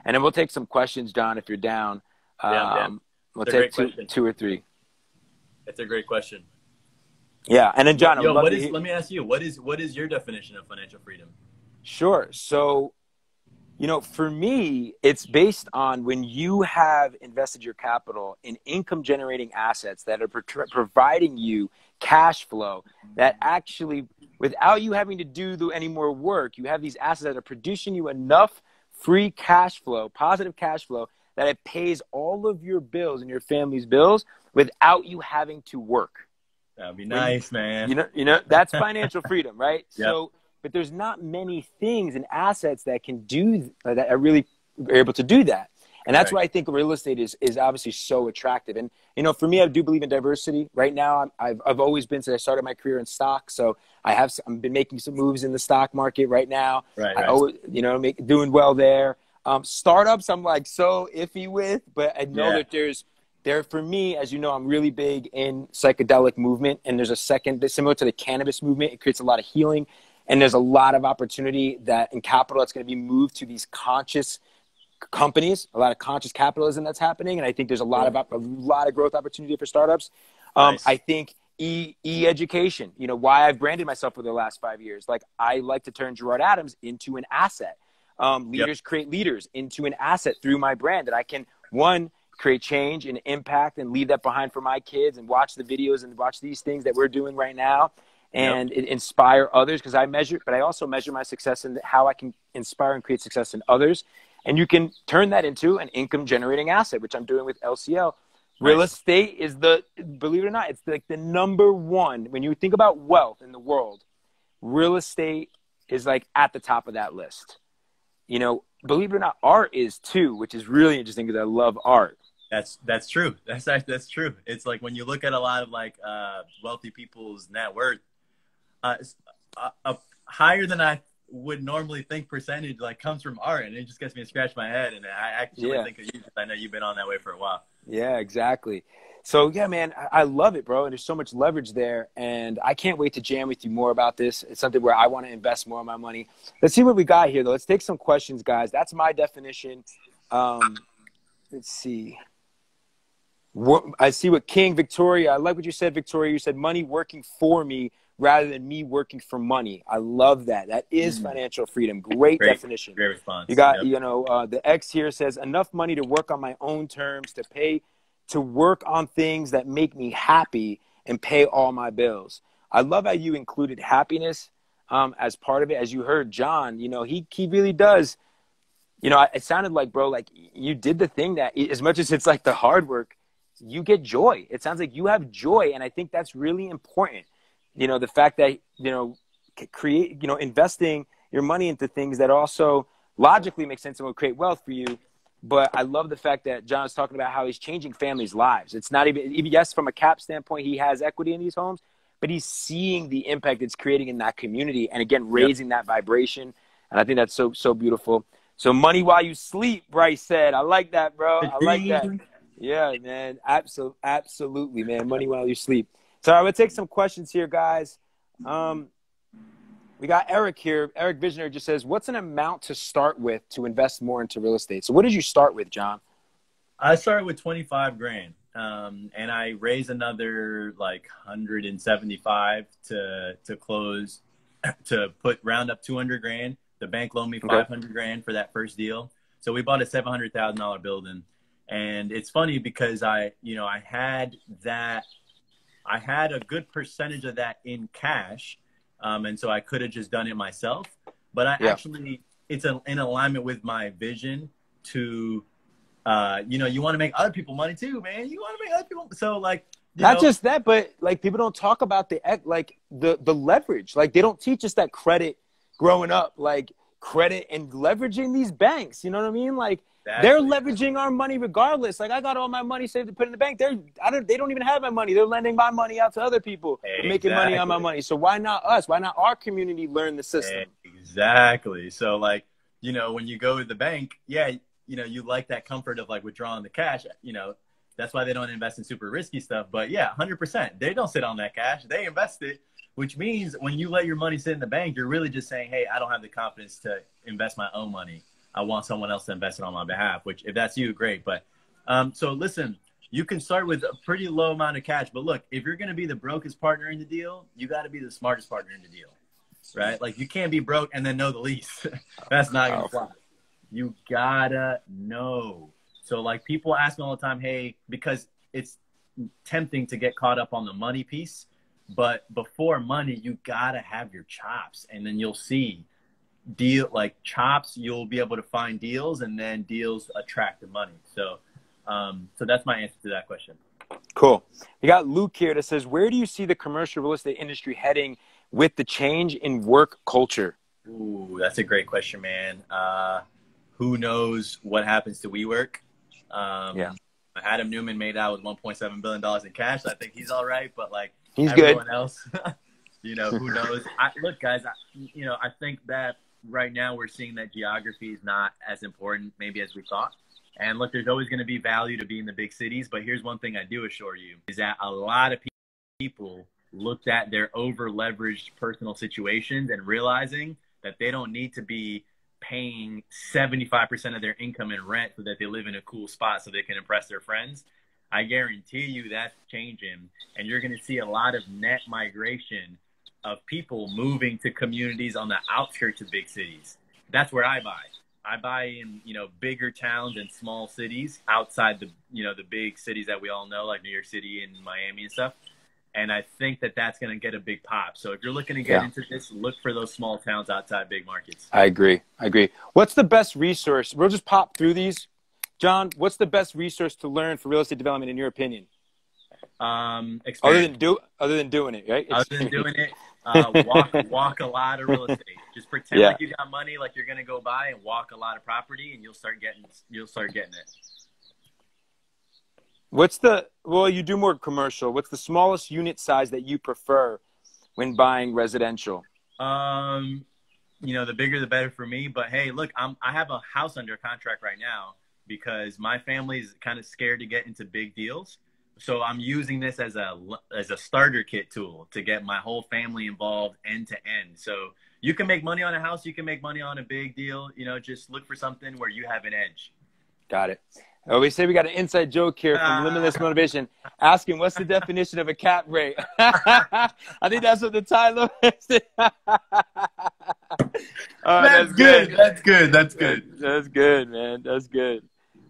And then we'll take some questions, John, if you're down. Yeah, um, We'll take two, two or three. It's a great question. Yeah, and then John, Yo, what is, let me ask you, what is what is your definition of financial freedom? Sure. So you know, for me, it's based on when you have invested your capital in income generating assets that are pro- providing you cash flow that actually, without you having to do the, any more work, you have these assets that are producing you enough free cash flow, positive cash flow, that it pays all of your bills and your family's bills without you having to work. That'd be nice, man. You know, you know that's financial freedom, right? [laughs] Yep. So but there's not many things and assets that can do that are really able to do that. And that's right. why I think real estate is, is obviously so attractive. And, you know, for me, I do believe in diversity. Right now, i have I've always been, since I started my career in stock. So I have I've been making some moves in the stock market right now. Right, I always, you know, make, doing well there. Um, startups, I'm like so iffy with, but I know yeah. that there's, there for me, as you know, I'm really big in psychedelic movement. And there's a second, similar to the cannabis movement, it creates a lot of healing. And there's a lot of opportunity that in capital that's going to be moved to these conscious companies, a lot of conscious capitalism that's happening. And I think there's a lot of a lot of growth opportunity for startups. Um, nice. I think e e education. You know why I've branded myself for the last five years. Like I like to turn Gerard Adams into an asset. Um, leaders yep. create leaders into an asset through my brand that I can one create change and impact and leave that behind for my kids and watch the videos and watch these things that we're doing right now and yep. inspire others because I measure, but I also measure my success in how I can inspire and create success in others. And you can turn that into an income generating asset, which I'm doing with LCL. Real estate is the, believe it or not, it's like the number one. When you think about wealth in the world, real estate is like at the top of that list. You know, believe it or not, art is too, which is really interesting because I love art. That's that's true. That's that's true. It's like when you look at a lot of like uh, wealthy people's net worth, uh, a, a higher than I would normally think percentage like comes from art, and it just gets me to scratch my head. And I actually yeah. think of you because I know you've been on that way for a while. Yeah, exactly. So yeah, man, I love it, bro. And there's so much leverage there, and I can't wait to jam with you more about this. It's something where I want to invest more of my money. Let's see what we got here, though. Let's take some questions, guys. That's my definition. Um, let's see. I see what King Victoria. I like what you said, Victoria. You said money working for me rather than me working for money. I love that. That is mm. financial freedom. Great, great, definition. Great response. You got, yep. you know, uh, the X here says enough money to work on my own terms to pay to work on things that make me happy and pay all my bills. I love how you included happiness um, as part of it. As you heard John, you know, he, he really does. You know, it sounded like, bro, like you did the thing that, as much as it's like the hard work, you get joy. It sounds like you have joy. And I think that's really important. You know, the fact that, you know, create, you know, investing your money into things that also logically make sense and will create wealth for you but I love the fact that john is talking about how he's changing families' lives. It's not even, even yes, from a cap standpoint, he has equity in these homes, but he's seeing the impact it's creating in that community, and again, raising yep. that vibration. And I think that's so so beautiful. So money while you sleep, Bryce said. I like that, bro. I like that. Yeah, man. Absolutely, absolutely, man. Money while you sleep. So I would take some questions here, guys. Um, we got Eric here. Eric Visionary just says, "What's an amount to start with to invest more into real estate?" So, what did you start with, John? I started with twenty five grand, um, and I raised another like hundred and seventy five to to close [clears throat] to put round up two hundred grand. The bank loaned me five hundred okay. grand for that first deal, so we bought a seven hundred thousand dollar building. And it's funny because I, you know, I had that, I had a good percentage of that in cash um, and so I could have just done it myself. But I yeah. actually, it's a, in alignment with my vision to, uh, you know, you want to make other people money too, man. You want to make other people. So like, not know, just that, but like people don't talk about the like the the leverage. Like they don't teach us that credit growing up. Like credit and leveraging these banks. You know what I mean? Like Exactly. They're leveraging our money regardless. Like I got all my money saved to put in the bank. They're I don't they don't even have my money. They're lending my money out to other people, exactly. making money on my money. So why not us? Why not our community learn the system? Eh, exactly. So like you know when you go to the bank, yeah, you know you like that comfort of like withdrawing the cash. You know that's why they don't invest in super risky stuff. But yeah, hundred percent, they don't sit on that cash. They invest it. Which means when you let your money sit in the bank, you're really just saying, "Hey, I don't have the confidence to invest my own money." I want someone else to invest it on my behalf, which if that's you, great. But um, so listen, you can start with a pretty low amount of cash. But look, if you're going to be the brokest partner in the deal, you got to be the smartest partner in the deal, right? Like you can't be broke and then know the least. [laughs] that's not going to fly. You gotta know. So like people ask me all the time, hey, because it's tempting to get caught up on the money piece. But before money, you gotta have your chops, and then you'll see deal like chops you'll be able to find deals and then deals attract the money. So um, so that's my answer to that question. Cool. You got luke here that says where do you see the commercial real estate industry heading with the change in work culture? Ooh, that's a great question man. Uh, who knows what happens to WeWork? Um, yeah. Adam Neumann made out with 1.7 billion dollars in cash. I think he's all right but like he's everyone good else [laughs] you know who knows? I, look guys I, you know i think that right now we're seeing that geography is not as important maybe as we thought. And look, there's always going to be value to be in the big cities, but here's one thing I do assure you is that a lot of people looked at their over leveraged personal situations and realizing that they don't need to be paying 75% of their income in rent so that they live in a cool spot so they can impress their friends. I guarantee you that's changing and you're going to see a lot of net migration of people moving to communities on the outskirts of big cities. That's where I buy. I buy in, you know, bigger towns and small cities outside the, you know, the big cities that we all know, like New York City and Miami and stuff. And I think that that's going to get a big pop. So if you're looking to get yeah. into this, look for those small towns outside big markets. I agree. I agree. What's the best resource? We'll just pop through these. John, what's the best resource to learn for real estate development in your opinion? Um, other than do other than doing it, right? Other than doing it, uh, walk walk a lot of real estate. Just pretend Yeah. like you got money, like you're gonna go buy and walk a lot of property, and you'll start getting you'll start getting it. What's the well? You do more commercial. What's the smallest unit size that you prefer when buying residential? Um, you know, the bigger the better for me. But hey, look, I'm I have a house under contract right now because my family's kind of scared to get into big deals. So I'm using this as a as a starter kit tool to get my whole family involved end to end. So you can make money on a house, you can make money on a big deal. You know, just look for something where you have an edge. Got it. Oh, we say we got an inside joke here from Ah. Limitless Motivation, asking what's the [laughs] definition of a cap rate. [laughs] I think that's what the title [laughs] is. Oh, That's good. That's good. That's good. That's good, man. That's good.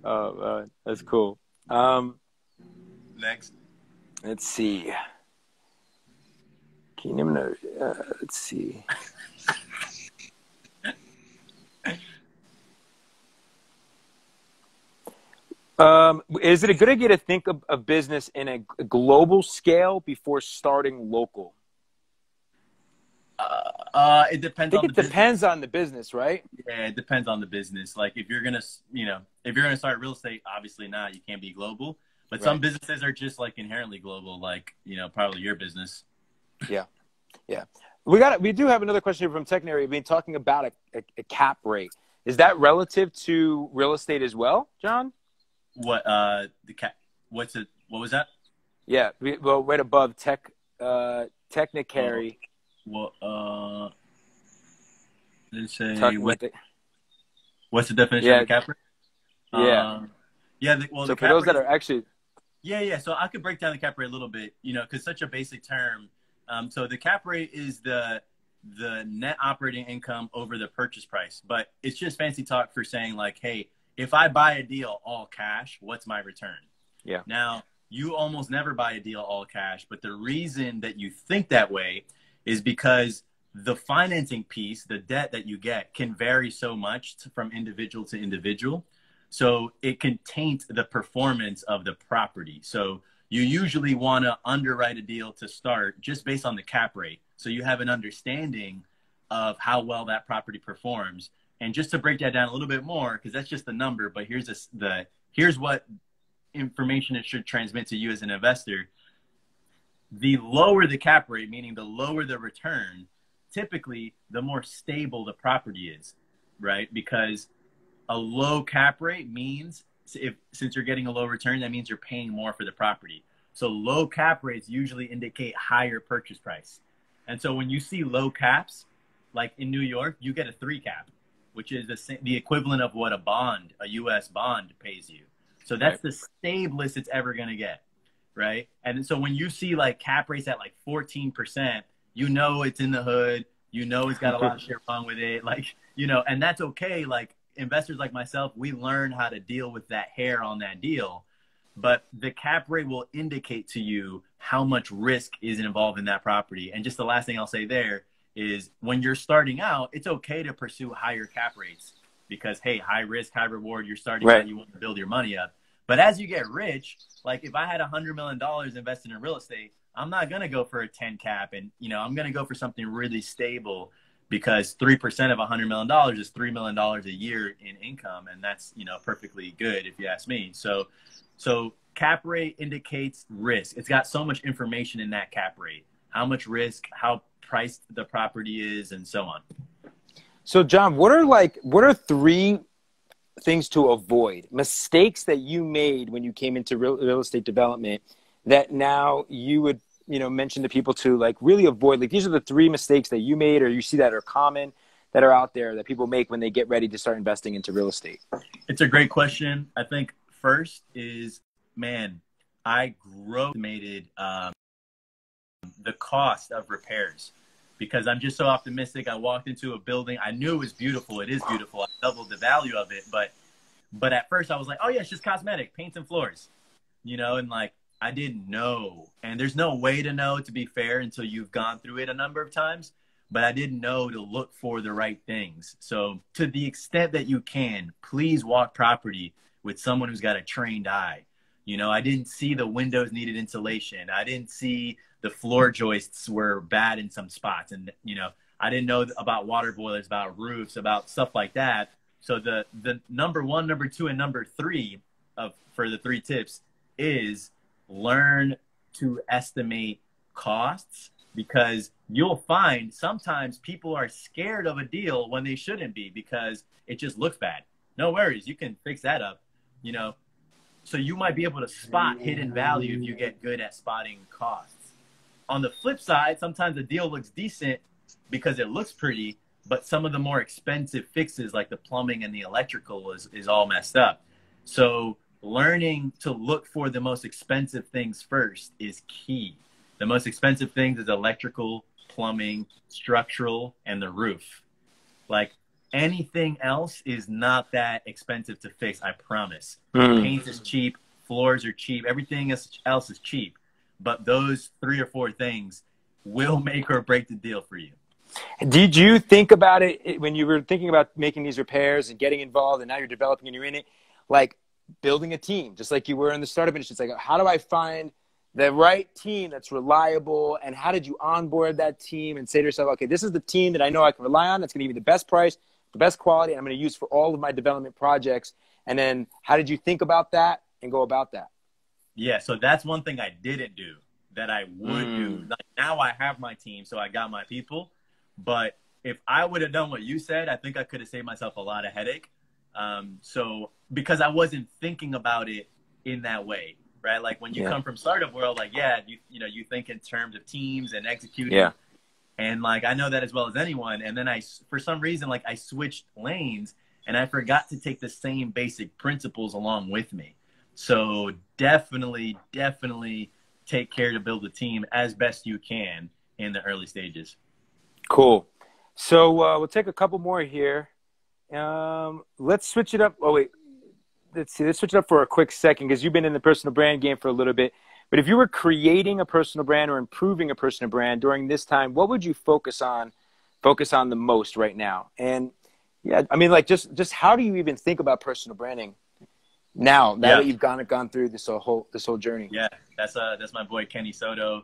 Oh, man. that's cool. Um, Next. let's see. Can you name another? Uh, let's see. [laughs] Um, is it a good idea to think of a business in a global scale before starting local? Uh, uh, it I depends think on it the depends on the business, right? Yeah, it depends on the business. Like if you're gonna, you know, if you're gonna start real estate, obviously not. You can't be global. But some businesses are just like inherently global. Like you know, probably your business. Yeah, yeah. We got we do have another question here from Technary. We've been talking about a, a, a cap rate. Is that relative to real estate as well, John? What uh the cap? What's it? What was that? Yeah, we, well, right above tech, uh, Technicary. What uh? Let's say talking what, it. what's the definition Yeah. of cap rate? Yeah. Um, yeah. The, well, so the for those that are actually, Yeah, yeah. So I could break down the cap rate a little bit, you know, because such a basic term. Um, so the cap rate is the the net operating income over the purchase price, but it's just fancy talk for saying like, hey, if I buy a deal all cash, what's my return? Yeah. Now you almost never buy a deal all cash, but the reason that you think that way is because the financing piece, the debt that you get, can vary so much to, from individual to individual. So it can taint the performance of the property. So you usually want to underwrite a deal to start just based on the cap rate. So you have an understanding of how well that property performs. And just to break that down a little bit more, because that's just the number, but here's this, the here's what information it should transmit to you as an investor. The lower the cap rate, meaning the lower the return, typically the more stable the property is, right? Because a low cap rate means if since you're getting a low return, that means you're paying more for the property. So low cap rates usually indicate higher purchase price. And so when you see low caps, like in New York, you get a three cap, which is the the equivalent of what a bond, a U.S. bond, pays you. So that's the stablest it's ever gonna get, right? And so when you see like cap rates at like 14%, you know it's in the hood. You know it's got a lot of [laughs] shit wrong with it. Like you know, and that's okay. Like investors like myself, we learn how to deal with that hair on that deal. But the cap rate will indicate to you how much risk is involved in that property. And just the last thing I'll say there is when you're starting out, it's okay to pursue higher cap rates because hey, high risk, high reward. You're starting Right. out, you want to build your money up. But as you get rich, like if I had a hundred million dollars invested in real estate, I'm not gonna go for a 10 cap, and you know I'm gonna go for something really stable because three percent of a hundred million dollars is three million dollars a year in income, and that's you know perfectly good if you ask me. So, so cap rate indicates risk. It's got so much information in that cap rate, how much risk, how priced the property is, and so on. so John, what are like, what are three things to avoid? Mistakes that you made when you came into real, real estate development that now you would, you know, mention to people to like really avoid. Like these are the three mistakes that you made, or you see that are common that are out there that people make when they get ready to start investing into real estate. It's a great question. I think first is, man, I estimated um, the cost of repairs because I'm just so optimistic. I walked into a building, I knew it was beautiful. It is beautiful. I doubled the value of it, but but at first I was like, oh yeah, it's just cosmetic, paints and floors, you know, and like I didn't know, and there's no way to know to be fair until you've gone through it a number of times. But I didn't know to look for the right things. So to the extent that you can, please walk property with someone who's got a trained eye You know, I didn't see the windows needed insulation. I didn't see the floor joists were bad in some spots. And, you know, I didn't know about water boilers, about roofs, about stuff like that. So the, the number one, number two, and number three of for the three tips is learn to estimate costs because you'll find sometimes people are scared of a deal when they shouldn't be because it just looks bad. No worries, you can fix that up. You know, so you might be able to spot hidden value if you get good at spotting costs. On the flip side, sometimes a deal looks decent because it looks pretty, but some of the more expensive fixes like the plumbing and the electrical is, is all messed up. So learning to look for the most expensive things first is key. The most expensive things is electrical, plumbing, structural, and the roof. Like anything else is not that expensive to fix, I promise. Mm. Paint is cheap, floors are cheap, everything else is cheap. But those three or four things will make or break the deal for you. Did you think about it when you were thinking about making these repairs and getting involved and now you're developing and you're in it? Like building a team, just like you were in the startup industry. It's like, how do I find the right team that's reliable? And how did you onboard that team and say to yourself, okay, this is the team that I know I can rely on. That's going to give me the best price, the best quality, and I'm going to use for all of my development projects. And then how did you think about that and go about that? Yeah, so that's one thing I didn't do that I would mm. do. Like now I have my team, so I got my people. But if I would have done what you said, I think I could have saved myself a lot of headache. Um, so because I wasn't thinking about it in that way, right? Like when you yeah. come from startup world, like yeah, you you know you think in terms of teams and executing. Yeah. And like I know that as well as anyone. And then I, for some reason, like I switched lanes and I forgot to take the same basic principles along with me. So definitely, definitely take care to build a team as best you can in the early stages. Cool. So uh, we'll take a couple more here. Um, let's switch it up. Oh wait, let's see. Let's switch it up for a quick second because you've been in the personal brand game for a little bit. But if you were creating a personal brand or improving a personal brand during this time, what would you focus on? Focus on the most right now. And yeah, I mean, like just just how do you even think about personal branding now? Now yeah. that you've gone gone through this whole this whole journey. Yeah, that's uh that's my boy Kenny Soto.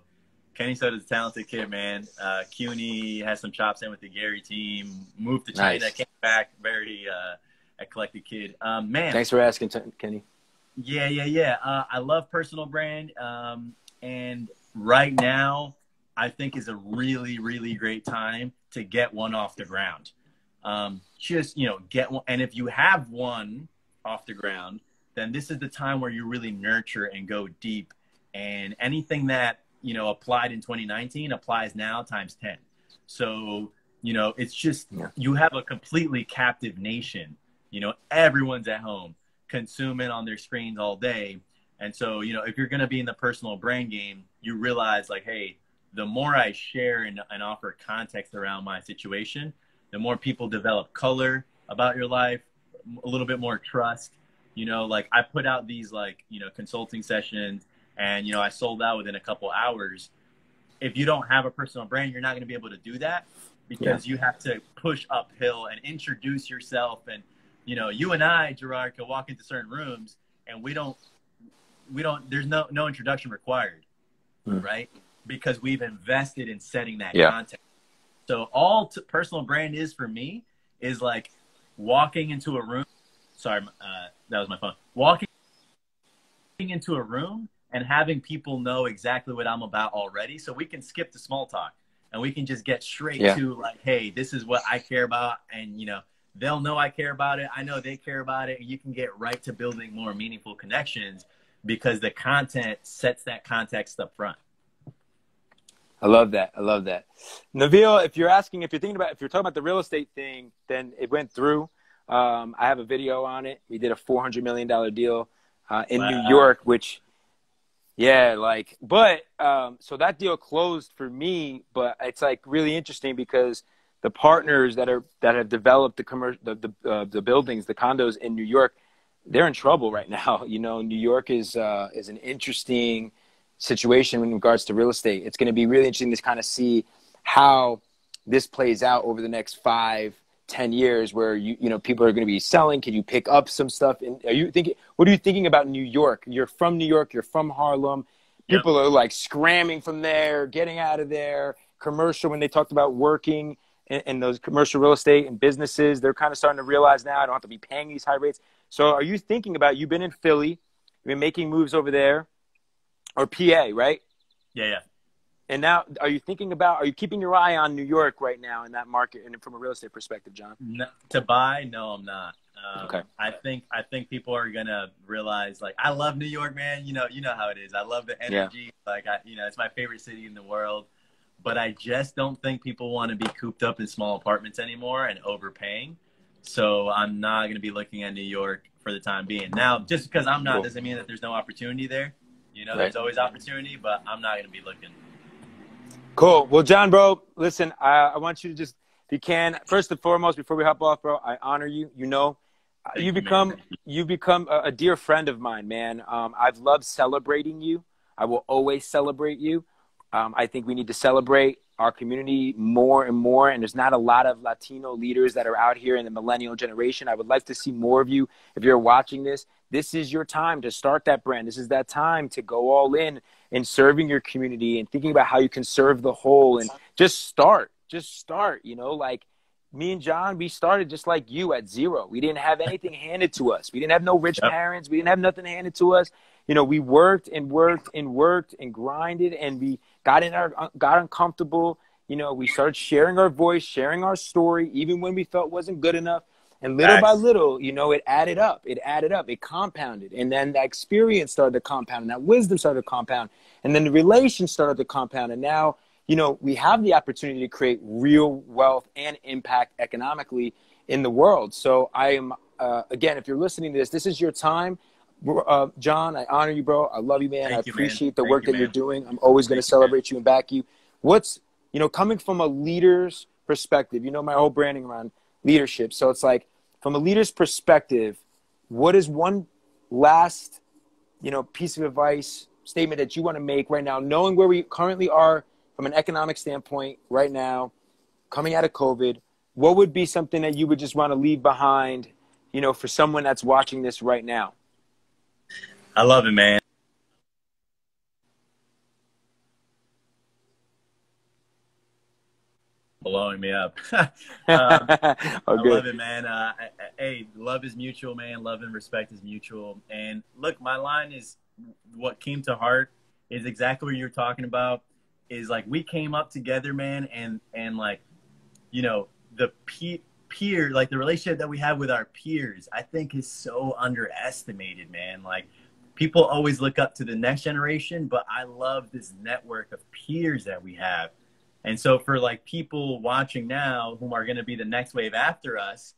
Kenny Soto's a talented kid, man. Uh, CUNY has some chops in with the Gary team. Moved to China, nice. came back, very uh, a collected kid. Um, man, thanks for asking, Kenny. Yeah, yeah, yeah. Uh, I love personal brand, um, and right now, I think is a really, really great time to get one off the ground. Um, just you know, get one, and if you have one off the ground, then this is the time where you really nurture and go deep. And anything that you know applied in 2019 applies now times 10 so you know it's just yeah. you have a completely captive nation. You know everyone's at home consuming on their screens all day. And so you know if you're going to be in the personal brand game you realize like hey the more i share and, and offer context around my situation the more people develop color about your life a little bit more trust. You know like i put out these like you know consulting sessions and you know I sold out within a couple hours. If you don't have a personal brand, you're not going to be able to do that because yeah. you have to push uphill and introduce yourself. And you know, you and I, Gerard, can walk into certain rooms and we don't, we don't. There's no no introduction required, mm. right? Because we've invested in setting that yeah. content. So all t- personal brand is for me is like walking into a room. Sorry, uh, that was my phone. Walking into a room and having people know exactly what I'm about already. So we can skip the small talk and we can just get straight yeah. to like, hey, this is what I care about. And, you know, they'll know I care about it. I know they care about it. And you can get right to building more meaningful connections because the content sets that context up front. I love that. I love that. Nabil, if you're asking, if you're thinking about, if you're talking about the real estate thing, then it went through. Um, I have a video on it. We did a $400 million deal uh, in wow. New York, which yeah, like, but um, so that deal closed for me, but it's like really interesting because the partners that are that have developed the commercial the the, uh, the buildings, the condos in New York, they're in trouble right [laughs] now. You know, New York is uh, is an interesting situation in regards to real estate. It's going to be really interesting to kind of see how this plays out over the next five 10 years where you you know people are going to be selling. Can you pick up some stuff? And are you thinking what are you thinking about new york? You're from new york you're from harlem. People yep. are like scramming from there getting out of there. Commercial when they talked about working in, in, those commercial real estate and businesses they're kind of starting to realize now i don't have to be paying these high rates. So are you thinking about you've been in philly you've been making moves over there or pa right? Yeah yeah and now, are you thinking about? Are you keeping your eye on New York right now in that market, and from a real estate perspective, John? No, to buy, no, I'm not. Um, okay. I think I think people are gonna realize like I love New York, man. You know, you know how it is. I love the energy. Yeah. Like I, you know, it's my favorite city in the world. But I just don't think people want to be cooped up in small apartments anymore and overpaying. So I'm not gonna be looking at New York for the time being. Now, just because I'm not cool. doesn't mean that there's no opportunity there. You know, right. there's always opportunity, but I'm not gonna be looking. Cool. Well, John, bro, listen, I, I want you to just, if you can, first and foremost, before we hop off, bro, I honor you. You know, Thank you become you become a, a, dear friend of mine, man. Um, I've loved celebrating you. I will always celebrate you. Um, I think we need to celebrate our community more and more. And there's not a lot of Latino leaders that are out here in the millennial generation. I would like to see more of you. If you're watching this, this is your time to start that brand. This is that time to go all in in serving your community and thinking about how you can serve the whole and just start. Just start, you know, like me and John, we started just like you at zero. We didn't have anything [laughs] handed to us. We didn't have no rich yep. parents. We didn't have nothing handed to us. You know, we worked and worked and worked and grinded and we got in our uh, got uncomfortable. You know, we started sharing our voice, sharing our story, even when we felt wasn't good enough. And little nice. by little, you know, it added up. It added up. It compounded. And then that experience started to compound and that wisdom started to compound. And then the relation started to compound. And now, you know, we have the opportunity to create real wealth and impact economically in the world. So I am, uh, again, if you're listening to this, this is your time. Uh, John, I honor you, bro. I love you, man. Thank I appreciate the work you, that man. you're doing. I'm always going to celebrate you, you and back you. What's, you know, coming from a leader's perspective, you know, my whole branding around leadership. So it's like, from a leader's perspective, what is one last, you know, piece of advice, statement that you want to make right now, knowing where we currently are from an economic standpoint right now, coming out of COVID? What would be something that you would just want to leave behind, you know, for someone that's watching this right now? I love it, man. Blowing me up. [laughs] [laughs] um, I love it, man. Uh, hey, love is mutual, man. Love and respect is mutual. And look, my line is what came to heart is exactly what you're talking about. Is like we came up together, man, and and like, you know, the pe- peer, like the relationship that we have with our peers, I think is so underestimated, man. Like people always look up to the next generation, but I love this network of peers that we have and so for like people watching now whom are going to be the next wave after us,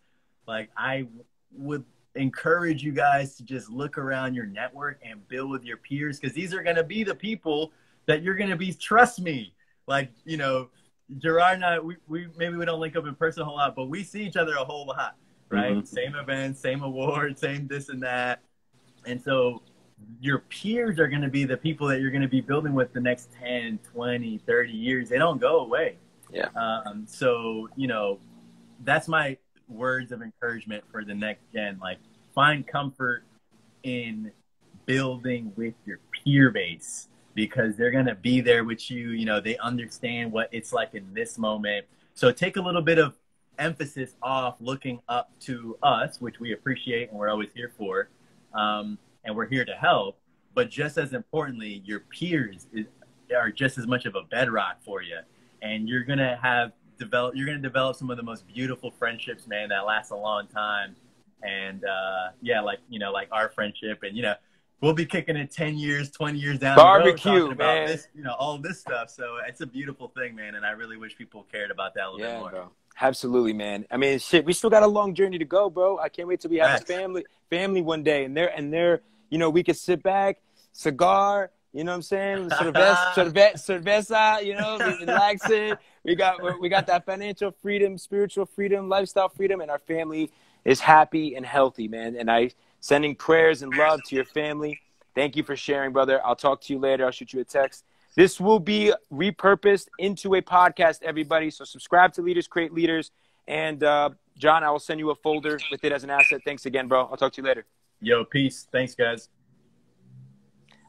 like I would encourage you guys to just look around your network and build with your peers because these are going to be the people that you're going to be trust me. Like you know gerard and i we, we maybe we don't link up in person a whole lot but we see each other a whole lot right? Mm-hmm. same events same awards same this and that. And so your peers are going to be the people that you're going to be building with the next 10 20 30 years. They don't go away. Yeah. Um, so you know that's my words of encouragement for the next gen. Like find comfort in building with your peer base because they're going to be there with you. You know they understand what it's like in this moment. So take a little bit of emphasis off looking up to us which we appreciate and we're always here for. Um, and we're here to help. But just as importantly, your peers is, are just as much of a bedrock for you, and you're gonna have develop. You're gonna develop some of the most beautiful friendships, man, that last a long time. And uh, yeah, like you know, like our friendship, and you know, we'll be kicking it 10 years 20 years down barbecue the road, man. This, you know all this stuff so it's a beautiful thing man and i really wish people cared about that a little yeah, bit more bro. Absolutely man i mean shit we still got a long journey to go bro i can't wait till we have a family family one day and they're and they're you know, we could sit back, cigar, you know what I'm saying? Cerveza, [laughs] cerveza, cerveza you know, relaxing. We got we got that financial freedom, spiritual freedom, lifestyle freedom, and our family is happy and healthy, man. And I sending prayers and love to your family. Thank you for sharing, brother. I'll talk to you later. I'll shoot you a text. This will be repurposed into a podcast, everybody. So subscribe to Leaders Create Leaders and uh, John, I will send you a folder with it as an asset. Thanks again, bro. I'll talk to you later. Yo, peace. Thanks, guys.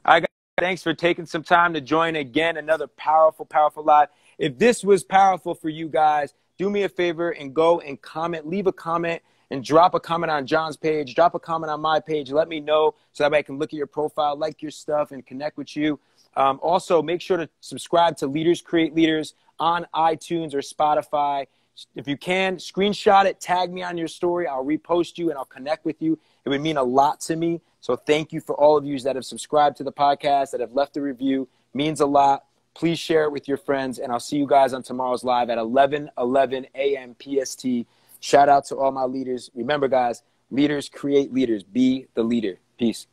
All right, guys. Thanks for taking some time to join again. Another powerful, powerful live. If this was powerful for you guys, do me a favor and go and comment, leave a comment and drop a comment on John's page, drop a comment on my page. Let me know so that I can look at your profile, like your stuff, and connect with you. Um, also, make sure to subscribe to Leaders Create Leaders on iTunes or Spotify. If you can, screenshot it, tag me on your story. I'll repost you and I'll connect with you. It would mean a lot to me. So thank you for all of you that have subscribed to the podcast, that have left a review. Means a lot. Please share it with your friends, and I'll see you guys on tomorrow's live at 11 11 a.m. PST. Shout out to all my leaders. Remember, guys, leaders create leaders. Be the leader. Peace.